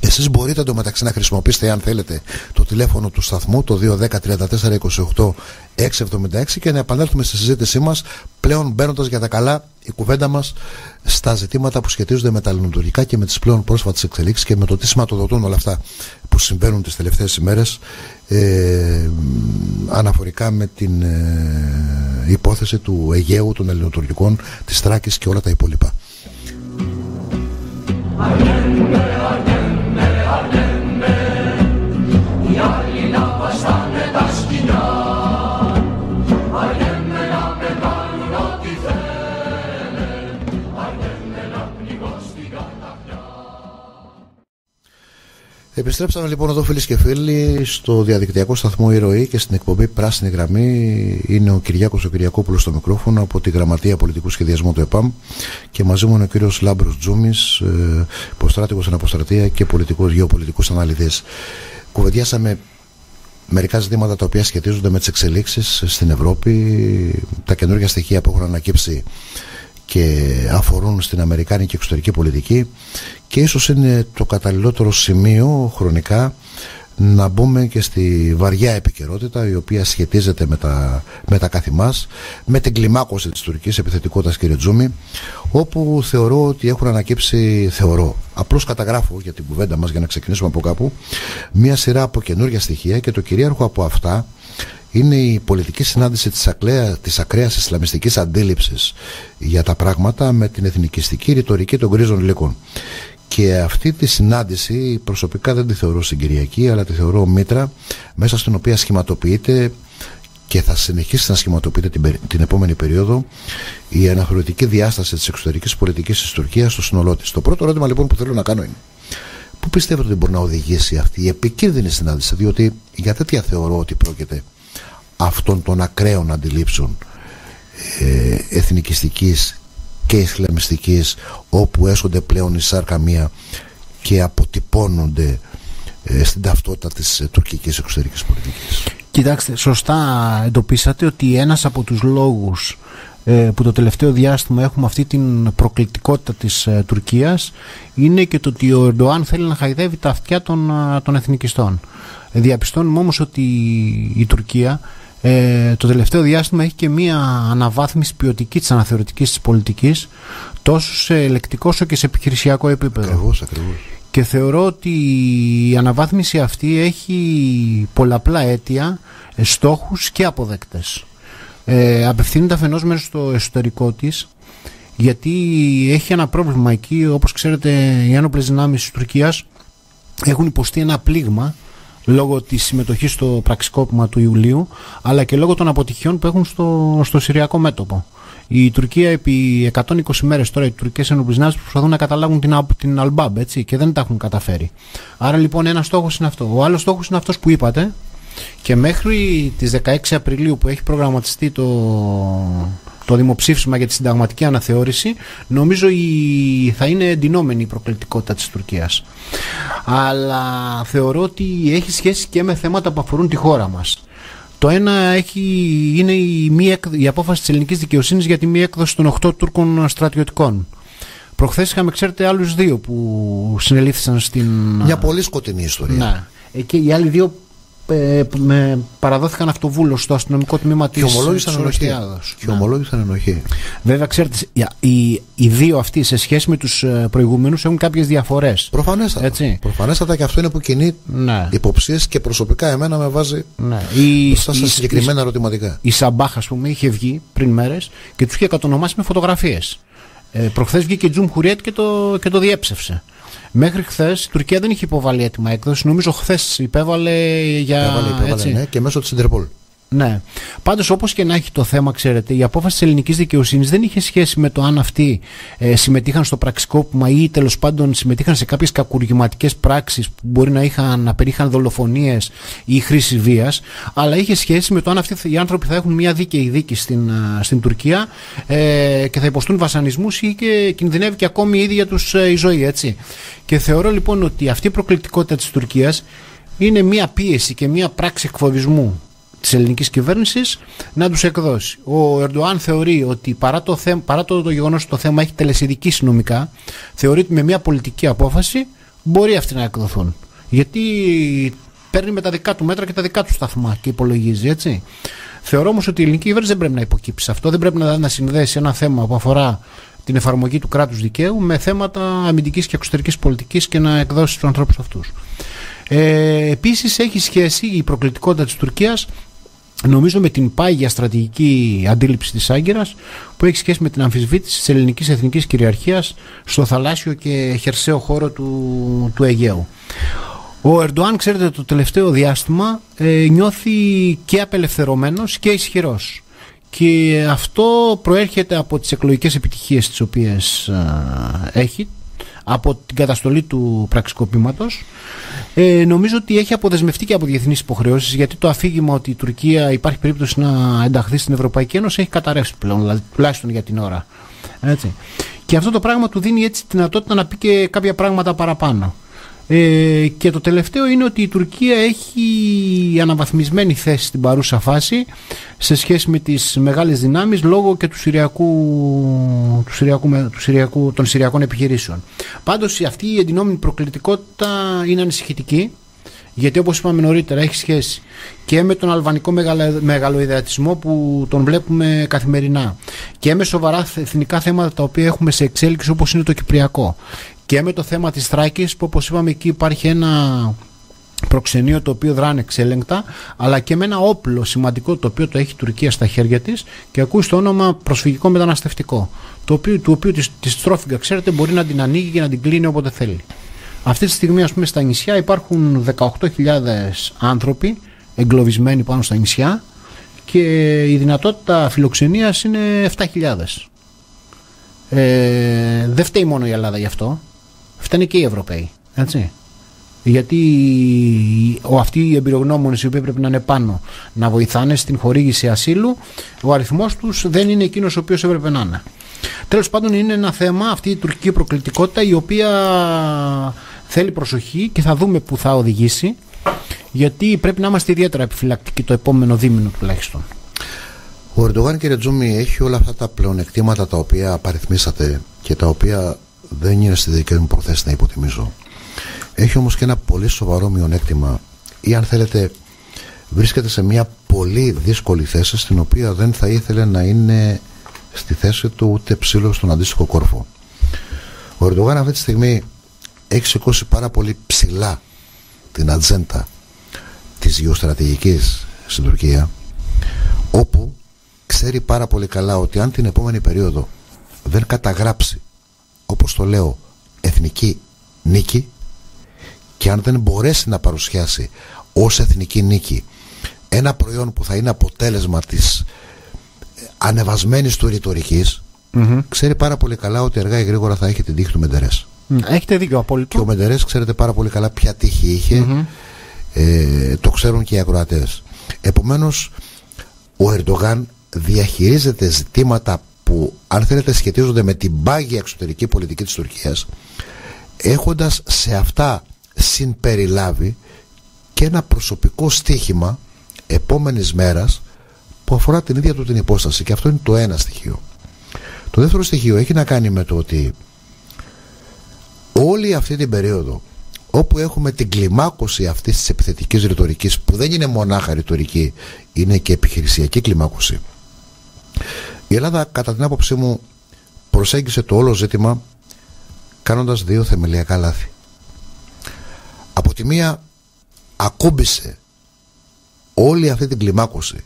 Εσείς μπορείτε εντωμεταξύ να χρησιμοποιήσετε αν θέλετε το τηλέφωνο του σταθμού το 210 676 και να επανέλθουμε στη συζήτησή μας πλέον μπαίνοντας για τα καλά η κουβέντα μας στα ζητήματα που σχετίζονται με τα ελληνοτουρκικά και με τις πλέον πρόσφατες εξελίξεις και με το τι σηματοδοτούν όλα αυτά που συμβαίνουν τις τελευταίες ημέρες ε, αναφορικά με την ε, υπόθεση του Αιγαίου, των ελληνοτουρκικών, της Τράκης και όλα τα υπόλοιπα. Επιστρέψαμε λοιπόν εδώ φίλοι και φίλοι στο διαδικτυακό σταθμό Ηρωή και στην εκπομπή Πράσινη Γραμμή είναι ο Κυριάκος ο Κυριακόπουλος στο μικρόφωνο από τη Γραμματεία Πολιτικού Σχεδιασμού του ΕΠΑΜ και μαζί μου είναι ο κύριος Λάμπρος Τζούμης, ε, υποστράτηγος στην αποστρατεία και πολιτικός γεωπολιτικός αναλυτής. Κουβεντιάσαμε μερικά ζητήματα τα οποία σχετίζονται με τις εξελίξεις στην Ευρώπη, τα καινούργια στοιχεία που έχουν ανακύψει και αφορούν στην Αμερικάνικη εξωτερική πολιτική. Και ίσως είναι το καταλληλότερο σημείο χρονικά να μπούμε και στη βαριά επικαιρότητα η οποία σχετίζεται με τα, με τα καθημάς, με την κλιμάκωση της τουρκικής επιθετικότητας κύριε Τζούμι όπου θεωρώ ότι έχουν ανακύψει, θεωρώ, απλώς καταγράφω για την κουβέντα μας για να ξεκινήσουμε από κάπου μια σειρά από καινούργια στοιχεία και το κυρίαρχο από αυτά είναι η πολιτική συνάντηση της, ακλαία, της ακραίας ισλαμιστικής αντίληψης για τα πράγματα με την εθνικιστική ρητορική των γκρίζων λύκων. Και αυτή τη συνάντηση προσωπικά δεν τη θεωρώ συγκυριακή αλλά τη θεωρώ μήτρα μέσα στην οποία σχηματοποιείται και θα συνεχίσει να σχηματοποιείται την, την επόμενη περίοδο η αναχρονική διάσταση της εξωτερικής πολιτικής της Τουρκίας στο σύνολό της. Το πρώτο ερώτημα λοιπόν που θέλω να κάνω είναι πού πιστεύετε ότι μπορεί να οδηγήσει αυτή η επικίνδυνη συνάντηση διότι για τέτοια θεωρώ ότι πρόκειται αυτών των ακραίων αντιλήψεων ε, εθνικιστικής και ισλαμιστικής όπου έσονται πλέον η σάρκα μία και αποτυπώνονται ε, στην ταυτότητα της ε, τουρκικής εξωτερικής πολιτικής. Κοιτάξτε, σωστά εντοπίσατε ότι ένας από τους λόγους ε, που το τελευταίο διάστημα έχουμε αυτή την προκλητικότητα της ε, Τουρκίας είναι και το ότι ο Ερντοάν θέλει να χαϊδεύει τα αυτιά των, των εθνικιστών. Διαπιστώνουμε όμως ότι η Τουρκία ε, το τελευταίο διάστημα έχει και μία αναβάθμιση ποιοτική της αναθεωρητικής της πολιτικής τόσο σε ελεκτικό όσο και σε επιχειρησιακό επίπεδο. Ακριβώς, ακριβώς. Και θεωρώ ότι η αναβάθμιση αυτή έχει πολλαπλά αίτια, ε, στόχους και αποδέκτες. Ε, απευθύνεται αφενός μέσα στο εσωτερικό της γιατί έχει ένα πρόβλημα εκεί όπως ξέρετε οι άνοπλες δυνάμεις της Τουρκίας έχουν υποστεί ένα πλήγμα λόγω της συμμετοχής στο πραξικόπημα του Ιουλίου αλλά και λόγω των αποτυχιών που έχουν στο, στο Συριακό μέτωπο. Η Τουρκία επί 120 μέρες τώρα οι τουρκικές ενοπλισνάσεις προσπαθούν να καταλάβουν την, την Αλμπάμπ έτσι, και δεν τα έχουν καταφέρει. Άρα λοιπόν ένας στόχος είναι αυτό. Ο άλλος στόχος είναι αυτός που είπατε και μέχρι τις 16 Απριλίου που έχει προγραμματιστεί το, το δημοψήφισμα για τη συνταγματική αναθεώρηση νομίζω η, θα είναι εντυνόμενη η προκλητικότητα της Τουρκίας αλλά θεωρώ ότι έχει σχέση και με θέματα που αφορούν τη χώρα μας το ένα έχει, είναι η, μη, η απόφαση της ελληνικής δικαιοσύνης για τη μη έκδοση των 8 Τούρκων στρατιωτικών Προχθές είχαμε ξέρετε άλλους δύο που συνελήφθησαν στην... Μια πολύ σκοτεινή ιστορία. Ναι. Ε, και οι άλλοι δύο ε, με παραδόθηκαν αυτοβούλος στο αστυνομικό τμήμα της ενοχή. Και ομολόγησαν ενοχή. Βέβαια, ξέρετε, οι, οι δύο αυτοί σε σχέση με τους ε, προηγούμενους έχουν κάποιες διαφορές. Προφανέστατα. Έτσι. Προφανέστατα και αυτό είναι που κινεί ναι. υποψίες και προσωπικά εμένα με βάζει ναι. η, μπροστά σε συγκεκριμένα ερωτηματικά. Η Σαμπάχ, ας πούμε, είχε βγει πριν μέρες και τους είχε κατονομάσει με φωτογραφίες. Ε, Προχθές βγήκε η Τζουμ Χουριέτ και το, και το διέψευσε. Μέχρι χθες η Τουρκία δεν είχε υποβάλει έτοιμα έκδοση. Νομίζω χθες υπέβαλε για. Υπέβαλε, υπέβαλε, ναι, και μέσω της Ιντερπολ. Ναι. Πάντως, όπως και να έχει το θέμα, ξέρετε, η απόφαση της ελληνικής δικαιοσύνης δεν είχε σχέση με το αν αυτοί ε, συμμετείχαν στο πραξικόπημα ή τέλος πάντων συμμετείχαν σε κάποιες κακουργηματικές πράξεις που μπορεί να, είχαν, να περίχαν δολοφονίες ή χρήση βίας, αλλά είχε σχέση με το αν αυτοί οι άνθρωποι θα έχουν μια δίκαιη δίκη στην, στην Τουρκία ε, και θα υποστούν βασανισμούς ή και κινδυνεύει και ακόμη η ίδια τους ε, η ζωή, έτσι. Και θεωρώ λοιπόν ότι αυτή η προκλητικότητα της Τουρκίας είναι μια πίεση και μια πράξη εκφοβισμού της ελληνικής κυβέρνησης να τους εκδώσει. Ο Ερντοάν θεωρεί ότι παρά το, θέ, παρά το, το γεγονός ότι το θέμα έχει τελεσιδική συνομικά θεωρεί ότι με μια πολιτική απόφαση μπορεί αυτοί να εκδοθούν. Γιατί παίρνει με τα δικά του μέτρα και τα δικά του σταθμά και υπολογίζει, έτσι. Θεωρώ όμως ότι η ελληνική κυβέρνηση δεν πρέπει να υποκύψει σε αυτό. Δεν πρέπει να, να συνδέσει ένα θέμα που αφορά την εφαρμογή του κράτους δικαίου με θέματα αμυντικής και εξωτερικής πολιτικής και να εκδώσει τους ανθρώπους αυτούς. Ε, Επίσης, έχει σχέση η προκλητικότητα της Τουρκίας νομίζω με την πάγια στρατηγική αντίληψη της Άγκυρας που έχει σχέση με την αμφισβήτηση της ελληνικής εθνικής κυριαρχίας στο θαλάσσιο και χερσαίο χώρο του, του Αιγαίου. Ο Ερντοάν, ξέρετε, το τελευταίο διάστημα ε, νιώθει και απελευθερωμένος και ισχυρός. Και αυτό προέρχεται από τις εκλογικές επιτυχίες τις οποίες έχει, από την καταστολή του πραξικοπήματος. Ε, νομίζω ότι έχει αποδεσμευτεί και από διεθνείς υποχρεώσεις γιατί το αφήγημα ότι η Τουρκία υπάρχει περίπτωση να ενταχθεί στην Ευρωπαϊκή Ένωση έχει καταρρεύσει πλέον, δηλαδή, τουλάχιστον για την ώρα. Έτσι. Και αυτό το πράγμα του δίνει έτσι τη δυνατότητα να πει και κάποια πράγματα παραπάνω. Ε, και το τελευταίο είναι ότι η Τουρκία έχει αναβαθμισμένη θέση στην παρούσα φάση σε σχέση με τις μεγάλες δυνάμεις λόγω και του Συριακού, του Συριακού, του Συριακού, των Συριακών επιχειρήσεων. Πάντως αυτή η εντυνόμενη προκλητικότητα είναι ανησυχητική γιατί όπως είπαμε νωρίτερα έχει σχέση και με τον αλβανικό μεγαλοειδεατισμό που τον βλέπουμε καθημερινά και με σοβαρά εθνικά θέματα τα οποία έχουμε σε εξέλιξη όπως είναι το Κυπριακό και με το θέμα της Θράκης που όπως είπαμε εκεί υπάρχει ένα προξενείο το οποίο δράνε εξέλεγκτα αλλά και με ένα όπλο σημαντικό το οποίο το έχει η Τουρκία στα χέρια της και ακούει το όνομα προσφυγικό μεταναστευτικό το οποίο, το οποίο της, της τρόφιγγα ξέρετε μπορεί να την ανοίγει και να την κλείνει όποτε θέλει. Αυτή τη στιγμή ας πούμε στα νησιά υπάρχουν 18.000 άνθρωποι εγκλωβισμένοι πάνω στα νησιά και η δυνατότητα φιλοξενίας είναι 7.000. Ε, δεν φταίει μόνο η Ελλάδα γι' αυτό φταίνε και οι Ευρωπαίοι. Έτσι. Γιατί ο, αυτοί οι εμπειρογνώμονες οι οποίοι πρέπει να είναι πάνω να βοηθάνε στην χορήγηση ασύλου, ο αριθμός τους δεν είναι εκείνος ο οποίος έπρεπε να είναι. Τέλος πάντων, είναι ένα θέμα αυτή η τουρκική προκλητικότητα η οποία θέλει προσοχή και θα δούμε που θα οδηγήσει. Γιατί πρέπει να είμαστε ιδιαίτερα επιφυλακτικοί το επόμενο δίμηνο τουλάχιστον. Ο Ερντογάν, κύριε Τζούμι, έχει όλα αυτά τα πλεονεκτήματα τα οποία απαριθμίσατε και τα οποία δεν είναι στη δική μου προθέση να υποτιμήσω. Έχει όμως και ένα πολύ σοβαρό μειονέκτημα ή αν θέλετε βρίσκεται σε μια πολύ δύσκολη θέση στην οποία δεν θα ήθελε να είναι στη θέση του ούτε ψήλος στον αντίστοιχο κόρφο. Ο Ερντογάν αυτή τη στιγμή έχει σηκώσει πάρα πολύ ψηλά την ατζέντα της γεωστρατηγικής στην Τουρκία όπου ξέρει πάρα πολύ καλά ότι αν την επόμενη περίοδο δεν καταγράψει όπως το λέω εθνική νίκη και αν δεν μπορέσει να παρουσιάσει ως εθνική νίκη ένα προϊόν που θα είναι αποτέλεσμα της ε, ανεβασμένης του ρητορικής, ξέρει πάρα πολύ καλά ότι αργά ή γρήγορα θα έχει την τύχη του Μεντερές. Έχετε δίκιο απόλυτο. Και ο Μεντερές ξέρετε πάρα πολύ καλά ποια τύχη ε, το ξέρουν και οι ακροατές. Επομένως ο Ερντογάν διαχειρίζεται ζητήματα που αν θέλετε σχετίζονται με την πάγια εξωτερική πολιτική της Τουρκίας έχοντας σε αυτά συμπεριλάβει και ένα προσωπικό στίχημα επόμενης μέρας που αφορά την ίδια του την υπόσταση και αυτό είναι το ένα στοιχείο. Το δεύτερο στοιχείο έχει να κάνει με το ότι όλη αυτή την περίοδο όπου έχουμε την κλιμάκωση αυτής της επιθετικής ρητορικής που δεν είναι μονάχα ρητορική είναι και επιχειρησιακή κλιμάκωση η Ελλάδα κατά την άποψή μου προσέγγισε το όλο ζήτημα κάνοντας δύο θεμελιακά λάθη. Από τη μία ακούμπησε όλη αυτή την κλιμάκωση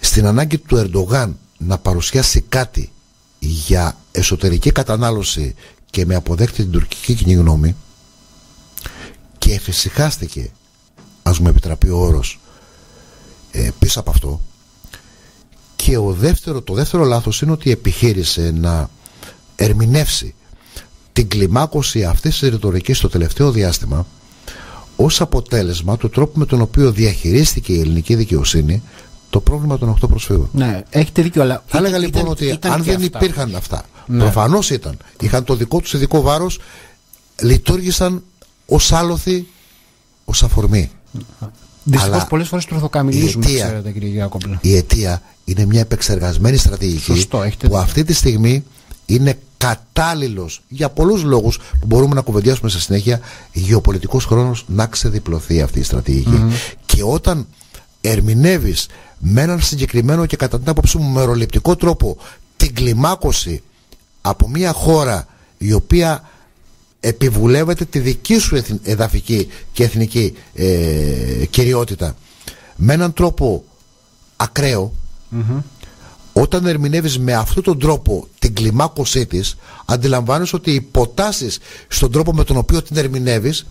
στην ανάγκη του Ερντογάν να παρουσιάσει κάτι για εσωτερική κατανάλωση και με αποδέκτη την τουρκική κοινή γνώμη και εφησυχάστηκε ας μου επιτραπεί ο όρος ε, πίσω από αυτό και ο δεύτερο, το δεύτερο λάθος είναι ότι επιχείρησε να ερμηνεύσει την κλιμάκωση αυτής της ρητορικής στο τελευταίο διάστημα ως αποτέλεσμα του τρόπου με τον οποίο διαχειρίστηκε η ελληνική δικαιοσύνη το πρόβλημα των 8 προσφύγων. Ναι, έχετε δίκιο, αλλά. Θα έλεγα λοιπόν ότι αν δεν υπήρχαν αυτά, ναι. προφανώς ήταν, είχαν το δικό τους ειδικό βάρος, λειτουργήσαν ως άλοθη, ως αφορμή. Δυστυχώς πολλές φορές τροφοκαμιλίζουμε, ξέρετε, κύριε Γιάκομπλε. Η αιτία είναι μια επεξεργασμένη στρατηγική Σωστό, που αυτή τη στιγμή είναι κατάλληλος για πολλούς λόγους που μπορούμε να κουβεντιάσουμε σε συνέχεια. Γεωπολιτικός χρόνος να ξεδιπλωθεί αυτή η στρατηγικη και όταν ερμηνεύεις με έναν συγκεκριμένο και κατά την άποψή μου μεροληπτικό τρόπο την κλιμάκωση από μια χώρα η οποία επιβουλεύεται τη δική σου εδαφική και εθνική ε, κυριότητα με έναν τρόπο όταν ερμηνεύεις με αυτόν τον τρόπο την κλιμάκωσή της αντιλαμβάνεσαι ότι υποτάσσεις στον τρόπο με τον οποίο την ερμηνεύεις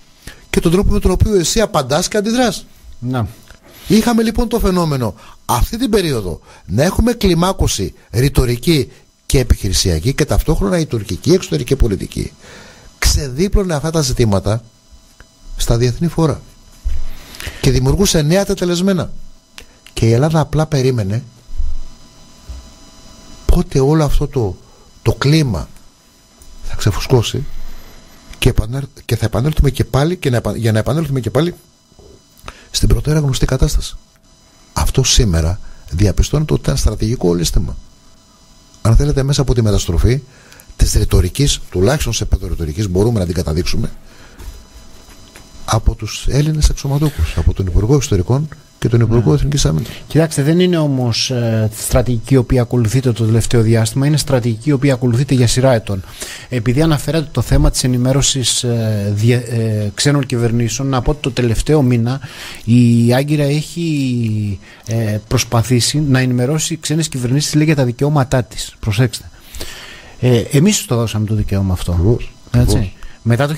και τον τρόπο με τον οποίο εσύ απαντάς και αντιδράς. Να. Είχαμε λοιπόν το φαινόμενο αυτή την περίοδο να έχουμε κλιμάκωση ρητορική και επιχειρησιακή και ταυτόχρονα η τουρκική εξωτερική πολιτική ξεδίπλωνε αυτά τα ζητήματα στα διεθνή φόρα και δημιουργούσε νέα τετελεσμένα. Και η Ελλάδα απλά περίμενε πότε όλο αυτό το, το κλίμα θα ξεφουσκώσει και, και θα επανέλθουμε και πάλι και να, για να επανέλθουμε και πάλι στην πρωτέρα γνωστή κατάσταση. Αυτό σήμερα διαπιστώνεται ότι ήταν στρατηγικό ολίσθημα. Αν θέλετε μέσα από τη μεταστροφή της ρητορικής, τουλάχιστον σε επίπεδο μπορούμε να την καταδείξουμε από τους Έλληνες αξιωματούχους, από τον Υπουργό Ιστορικών και τον Υπουργό ναι. Εθνικής Άμυνας. Κοιτάξτε, δεν είναι όμως ε, στρατηγική η οποία ακολουθείται το τελευταίο διάστημα, είναι στρατηγική η οποία ακολουθείται για σειρά ετών. Επειδή αναφέρατε το θέμα της ενημέρωσης ε, ε, ξένων κυβερνήσεων, να πω ότι το τελευταίο μήνα η Άγκυρα έχει ε, προσπαθήσει να ενημερώσει ξένες κυβερνήσεις για τα δικαιώματά της. Προσέξτε. Ε, Εμείς το δώσαμε το δικαίωμα αυτό. Έτσι. Μετά το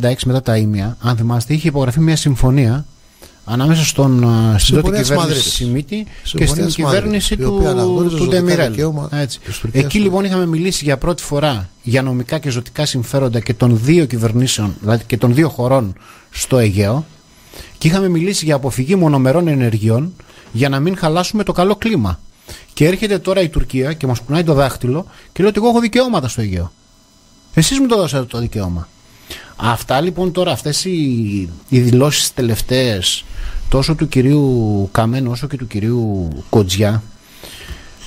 1996, μετά τα ίμια, αν θυμάστε, είχε υπογραφεί μια συμφωνία ανάμεσα στον, στην τότε κυβέρνηση Σιμίτη και στην κυβέρνηση του, του Ντεμιρέλ. Εκεί λοιπόν είχαμε μιλήσει για πρώτη φορά για νομικά και ζωτικά συμφέροντα και των δύο κυβερνήσεων, δηλαδή και των δύο χωρών στο Αιγαίο και είχαμε μιλήσει για αποφυγή μονομερών ενεργειών για να μην χαλάσουμε το καλό κλίμα. Και έρχεται τώρα η Τουρκία και μας κουνάει το δάχτυλο και λέει ότι εγώ έχω δικαιώματα στο Αιγαίο. Εσείς μου το δώσατε το δικαίωμα. Αυτά λοιπόν τώρα, αυτές οι, οι δηλώσεις τελευταίες τόσο του κυρίου Καμένου όσο και του κυρίου Κοτζιά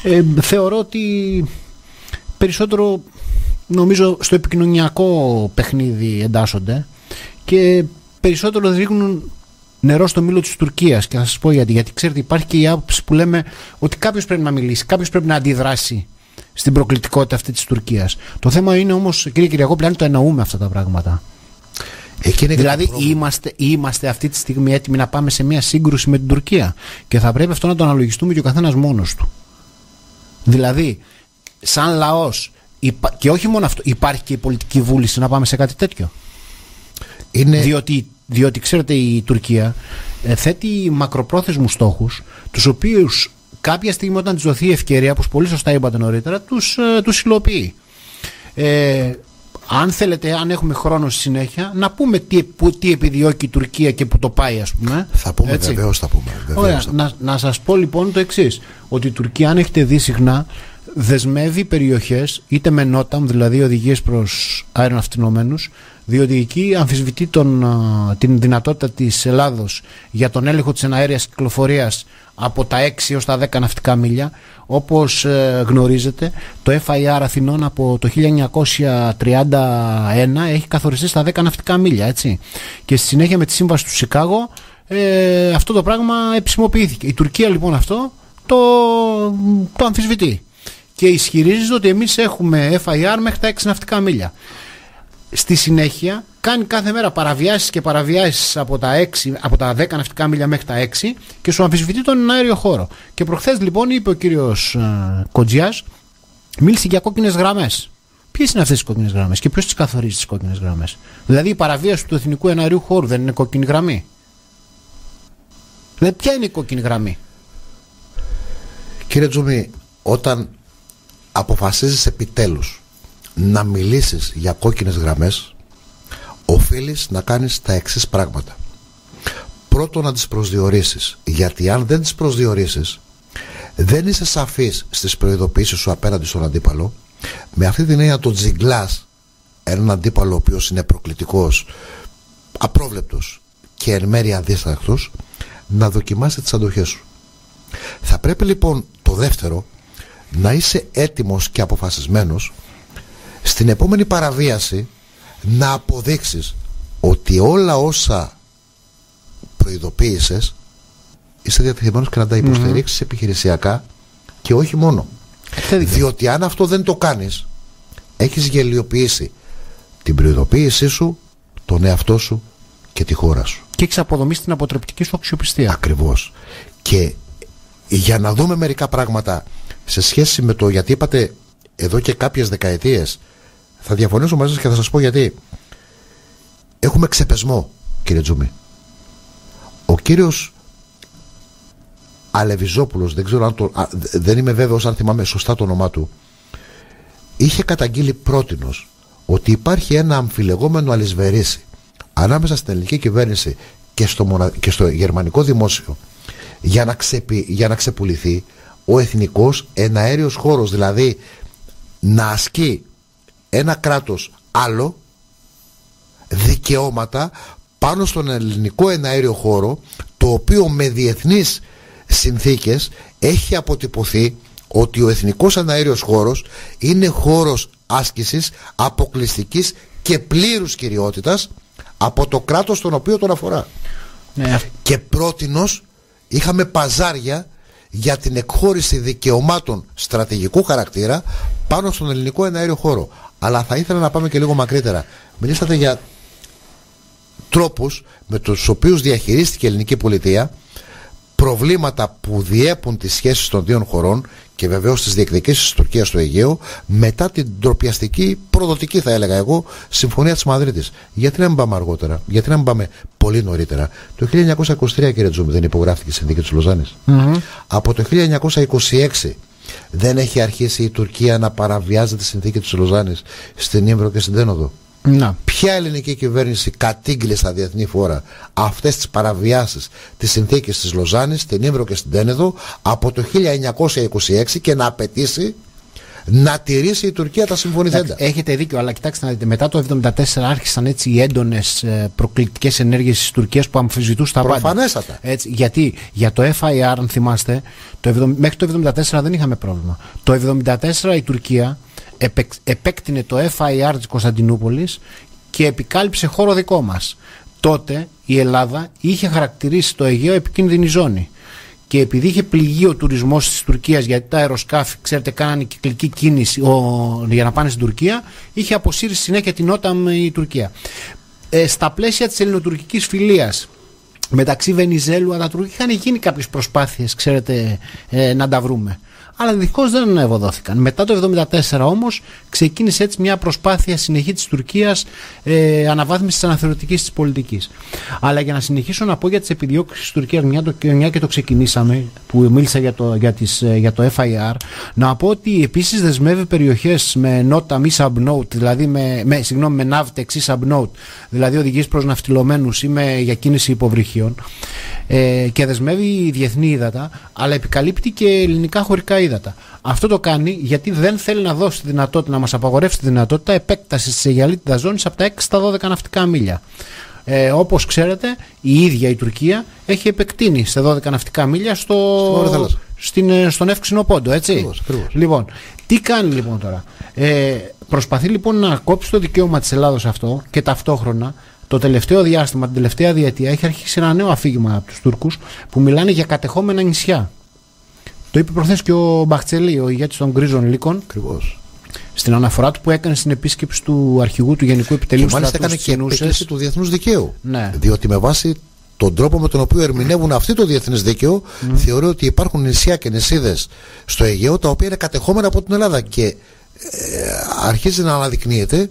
ε, θεωρώ ότι περισσότερο νομίζω στο επικοινωνιακό παιχνίδι εντάσσονται και περισσότερο δείχνουν νερό στο μήλο της Τουρκίας. Και θα σας πω γιατί, γιατί ξέρετε υπάρχει και η άποψη που λέμε ότι κάποιος πρέπει να μιλήσει, κάποιος πρέπει να αντιδράσει στην προκλητικότητα αυτή της Τουρκίας. Το θέμα είναι όμως κύριε Κυριακό πλέον το εννοούμε αυτά τα πράγματα δηλαδή είμαστε, είμαστε αυτή τη στιγμή έτοιμοι να πάμε σε μια σύγκρουση με την Τουρκία και θα πρέπει αυτό να το αναλογιστούμε και ο καθένας μόνος του. Δηλαδή, σαν λαός και όχι μόνο αυτό, υπάρχει και η πολιτική βούληση να πάμε σε κάτι τέτοιο. Είναι... Διότι, διότι ξέρετε η Τουρκία ε, θέτει μακροπρόθεσμους στόχους τους οποίους κάποια στιγμή όταν της δοθεί ευκαιρία όπως πολύ σωστά είπατε νωρίτερα τους, ε, τους υλοποιεί. Ε, αν θέλετε, αν έχουμε χρόνο στη συνέχεια, να πούμε τι, που, τι επιδιώκει η Τουρκία και που το πάει, ας πούμε. Θα πούμε, βεβαίως θα πούμε. Βεβαίως Ωραία, Να, να σας πω λοιπόν το εξής. Ότι η Τουρκία, αν έχετε δει συχνά, δεσμεύει περιοχές είτε με νόταμ, δηλαδή οδηγίες προς αεροναυτινόμενου, διότι εκεί αμφισβητεί τον, την δυνατότητα της Ελλάδος για τον έλεγχο της εναέριας κυκλοφορίας από τα 6 έως τα 10 ναυτικά μίλια. Όπως ε, γνωρίζετε το FIR Αθηνών από το 1931 έχει καθοριστεί στα 10 ναυτικά μίλια έτσι. και στη συνέχεια με τη σύμβαση του Σικάγο ε, αυτό το πράγμα επισημοποιήθηκε. Η Τουρκία λοιπόν αυτό το, το αμφισβητεί. Και ισχυρίζεται ότι εμείς έχουμε FIR μέχρι τα 6 ναυτικά μίλια. Στη συνέχεια κάνει κάθε μέρα παραβιάσεις και παραβιάσεις από τα, 6, από τα 10 ναυτικά μίλια μέχρι τα 6 και σου αμφισβητεί τον αέριο χώρο. Και προχθές λοιπόν είπε ο κύριος ε, Κοντζιάς, μίλησε για κόκκινες γραμμές. Ποιες είναι αυτές οι κόκκινες γραμμές και ποιος τις καθορίζει τις κόκκινες γραμμές; Δηλαδή η παραβίαση του εθνικού εναερίου χώρου δεν είναι κόκκινη γραμμή; Δηλαδή ποια είναι η κόκκινη γραμμή; Κύριε Τζουμί, όταν αποφασίζεις επιτέλους να μιλήσεις για κόκκινες γραμμές οφείλεις να κάνεις τα εξής πράγματα. Πρώτον να τις προσδιορίσεις. Γιατί αν δεν τις προσδιορίσεις δεν είσαι σαφής στις προειδοποιήσεις σου απέναντι στον αντίπαλο. Με αυτή την έννοια το τζιγκλάς έναν αντίπαλο ο οποίος είναι προκλητικός απρόβλεπτος και εν μέρει αντίστακτος να δοκιμάσει τις αντοχές σου. Θα πρέπει λοιπόν το δεύτερο να είσαι έτοιμος και αποφασισμένος στην επόμενη παραβίαση να αποδείξεις ότι όλα όσα προειδοποίησες είσαι διατεθειμένος και να τα υποστηρίξεις επιχειρησιακά και όχι μόνο. Διότι αν αυτό δεν το κάνεις έχεις γελιοποιήσει την προειδοποίησή σου, τον εαυτό σου και τη χώρα σου. Και έχεις αποδομήσει την αποτρεπτική σου αξιοπιστία. Ακριβώς. Και για να δούμε μερικά πράγματα σε σχέση με το γιατί είπατε εδώ και κάποιες δεκαετίες θα διαφωνήσω μαζί σας και θα σας πω γιατί. Έχουμε ξεπεσμό κύριε Τζούμι ο κύριος Αλεβιζόπουλος δεν ξέρω αν το, δεν είμαι βέβαιος αν θυμάμαι σωστά το όνομά του είχε καταγγείλει πρότινος ότι υπάρχει ένα αμφιλεγόμενο αλυσβερίσι ανάμεσα στην ελληνική κυβέρνηση και στο, και στο γερμανικό δημόσιο για να, ξεπι, για να ξεπουληθεί ο εθνικός εναέριος χώρος δηλαδή να ασκεί ένα κράτος άλλο δικαιώματα πάνω στον ελληνικό εναέριο χώρο το οποίο με διεθνείς συνθήκες έχει αποτυπωθεί ότι ο εθνικός εναέριος χώρος είναι χώρος άσκησης αποκλειστικής και πλήρους κυριότητας από το κράτος τον οποίο τον αφορά. Ναι. Και πρότινος είχαμε παζάρια για την εκχώρηση δικαιωμάτων στρατηγικού χαρακτήρα πάνω στον ελληνικό εναέριο χώρο. Αλλά θα ήθελα να πάμε και λίγο μακρύτερα. Μιλήσατε για τρόπους με τους οποίους διαχειρίστηκε η ελληνική πολιτεία προβλήματα που διέπουν τις σχέσεις των δύο χωρών και βεβαίως τις διεκδικήσεις της Τουρκίας στο Αιγαίο μετά την τροπιαστική, προδοτική θα έλεγα εγώ, συμφωνία της Μαδρίτης. Γιατί να μην πάμε αργότερα, γιατί να μην πάμε πολύ νωρίτερα; Το 1923 κύριε Τζούμι δεν υπογράφηκε η συνθήκη της λοζανης Από το 1926 δεν έχει αρχίσει η Τουρκία να παραβιάζει τη συνθήκη της Λοζάνης στην Ήμβρο και στην Τένοδο. Να. Ποια ελληνική κυβέρνηση κατήγγειλε στα διεθνή φόρα αυτές τις παραβιάσεις της συνθήκης της Λοζάνης στην Ήμβρο και στην Τένεδο από το 1926 και να απαιτήσει να τηρήσει η Τουρκία τα συμφωνηθέντα. Έχετε δίκιο, αλλά κοιτάξτε να δείτε, μετά το 1974 άρχισαν έτσι οι έντονες προκλητικές ενέργειες της Τουρκίας που αμφισβητούσαν τα πάντα. Προφανέστατα. Έτσι, γιατί για το FIR, αν θυμάστε, το, μέχρι το 1974 δεν είχαμε πρόβλημα. Το 1974 η Τουρκία επέκτηνε το FIR της Κωνσταντινούπολης και επικάλυψε χώρο δικό μας. Τότε η Ελλάδα είχε χαρακτηρίσει το Αιγαίο επικίνδυνη ζώνη. Και επειδή είχε πληγεί ο τουρισμός της Τουρκίας, γιατί τα αεροσκάφη, ξέρετε, κάνανε κυκλική κίνηση ο, για να πάνε στην Τουρκία, είχε αποσύρει συνέχεια την Όταμ η Τουρκία. Ε, στα πλαίσια της ελληνοτουρκικής φιλίας μεταξύ Βενιζέλου και Τουρκία είχαν γίνει κάποιες προσπάθειες, ξέρετε, ε, να τα βρούμε αλλά δυστυχώς δεν ευωδόθηκαν. Μετά το 1974 όμως ξεκίνησε έτσι μια προσπάθεια συνεχή της Τουρκίας ε, αναβάθμισης της αναθεωρητικής της πολιτικής. Αλλά για να συνεχίσω να πω για τις επιδιώξεις της Τουρκίας, μια, μια και το ξεκινήσαμε, που μίλησα για το, για τις, ε, για το FIR, να πω ότι επίσης δεσμεύει περιοχές με νότα μη subnote, δηλαδή με, με, συγγνώμη, με ναύτεξ ή subnote, δηλαδή οδηγίες προς ναυτιλωμένους ή με, για κίνηση υποβρυχίων ε, και δεσμεύει διεθνή ύδατα, αλλά επικαλύπτει και ελληνικά χωρικά ύδατα. Αυτό το κάνει γιατί δεν θέλει να δώσει τη δυνατότητα, να μας απαγορεύσει τη δυνατότητα επέκτασης τη Αιγαλίτιδα ζώνης από τα 6 στα 12 ναυτικά μίλια. Ε, Όπως ξέρετε, η ίδια η Τουρκία έχει επεκτείνει σε 12 ναυτικά μίλια στο, στην, ε, στον εύξηνο πόντο, έτσι. Λοιπόν, τι κάνει λοιπόν τώρα; Ε, προσπαθεί λοιπόν να κόψει το δικαίωμα της Ελλάδος αυτό και ταυτόχρονα το τελευταίο διάστημα, την τελευταία διετία, έχει αρχίσει ένα νέο αφήγημα από τους Τούρκους που μιλάνε για κατεχόμενα νησιά. Το είπε προχθές και ο Μπαχτσελή, ο ηγέτης των Γκρίζων Λύκων. Ακριβώς. Στην αναφορά του που έκανε στην επίσκεψη του αρχηγού του Γενικού Επιτελείου Και μάλιστα έκανε και επέκταση του διεθνούς δικαίου. Ναι. Διότι με βάση τον τρόπο με τον οποίο ερμηνεύουν αυτή το διεθνές δίκαιο, mm. θεωρεί ότι υπάρχουν νησιά και νησίδες στο Αιγαίο τα οποία είναι κατεχόμενα από την Ελλάδα. Και ε, αρχίζει να αναδεικνύεται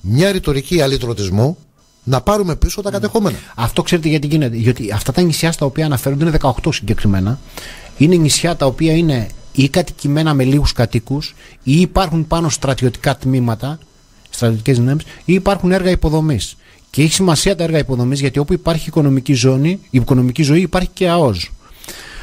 μια ρητορική αλυτρωτισμού να πάρουμε πίσω τα κατεχόμενα. Αυτό ξέρετε γιατί γίνεται. Γιατί αυτά τα νησιά στα οποία αναφέρονται είναι 18 συγκεκριμένα. Είναι νησιά τα οποία είναι ή κατοικημένα με λίγους κατοίκους, ή υπάρχουν πάνω στρατιωτικά τμήματα, στρατιωτικές δυνάμεις, ή υπάρχουν έργα υποδομής. Και έχει σημασία τα έργα υποδομής γιατί όπου υπάρχει οικονομική ζώνη, η οικονομική ζωή υπάρχει και ΑΟΖ.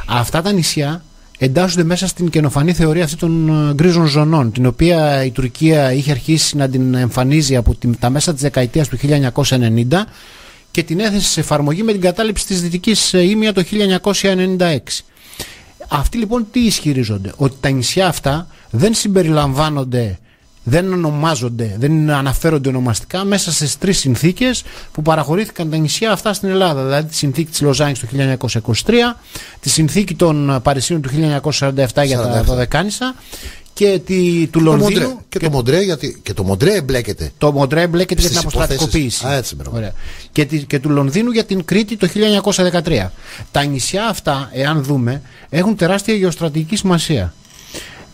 Αυτά τα νησιά εντάσσονται μέσα στην καινοφανή θεωρία αυτή των ε, γκρίζων ζωνών, την οποία η Τουρκία είχε αρχίσει να την εμφανίζει από τα μέσα της δεκαετίας του 1990 και την έθεσε σε εφαρμογή με την κατάληψη της Δυτικής ε, Ήμια το 1996. Αυτοί λοιπόν τι ισχυρίζονται, ότι τα νησιά αυτά δεν συμπεριλαμβάνονται δεν ονομάζονται, δεν αναφέρονται ονομαστικά μέσα στις τρεις συνθήκες που παραχωρήθηκαν τα νησιά αυτά στην Ελλάδα. Δηλαδή τη συνθήκη της Λοζάνης του 1923, τη συνθήκη των Παρισίων του 1947 για τα Δωδεκάνησα και τη, του Λονδίνου. Μοντρέ. Και, το Μοντρέ, γιατί και το Μοντρέ εμπλέκεται. Το Μοντρέ εμπλέκεται για την αποστρατικοποίηση. Α, έτσι, Ωραία. Και, τη, και του Λονδίνου για την Κρήτη το 1913. Τα νησιά αυτά, εάν δούμε, έχουν τεράστια γεωστρατηγική σημασία.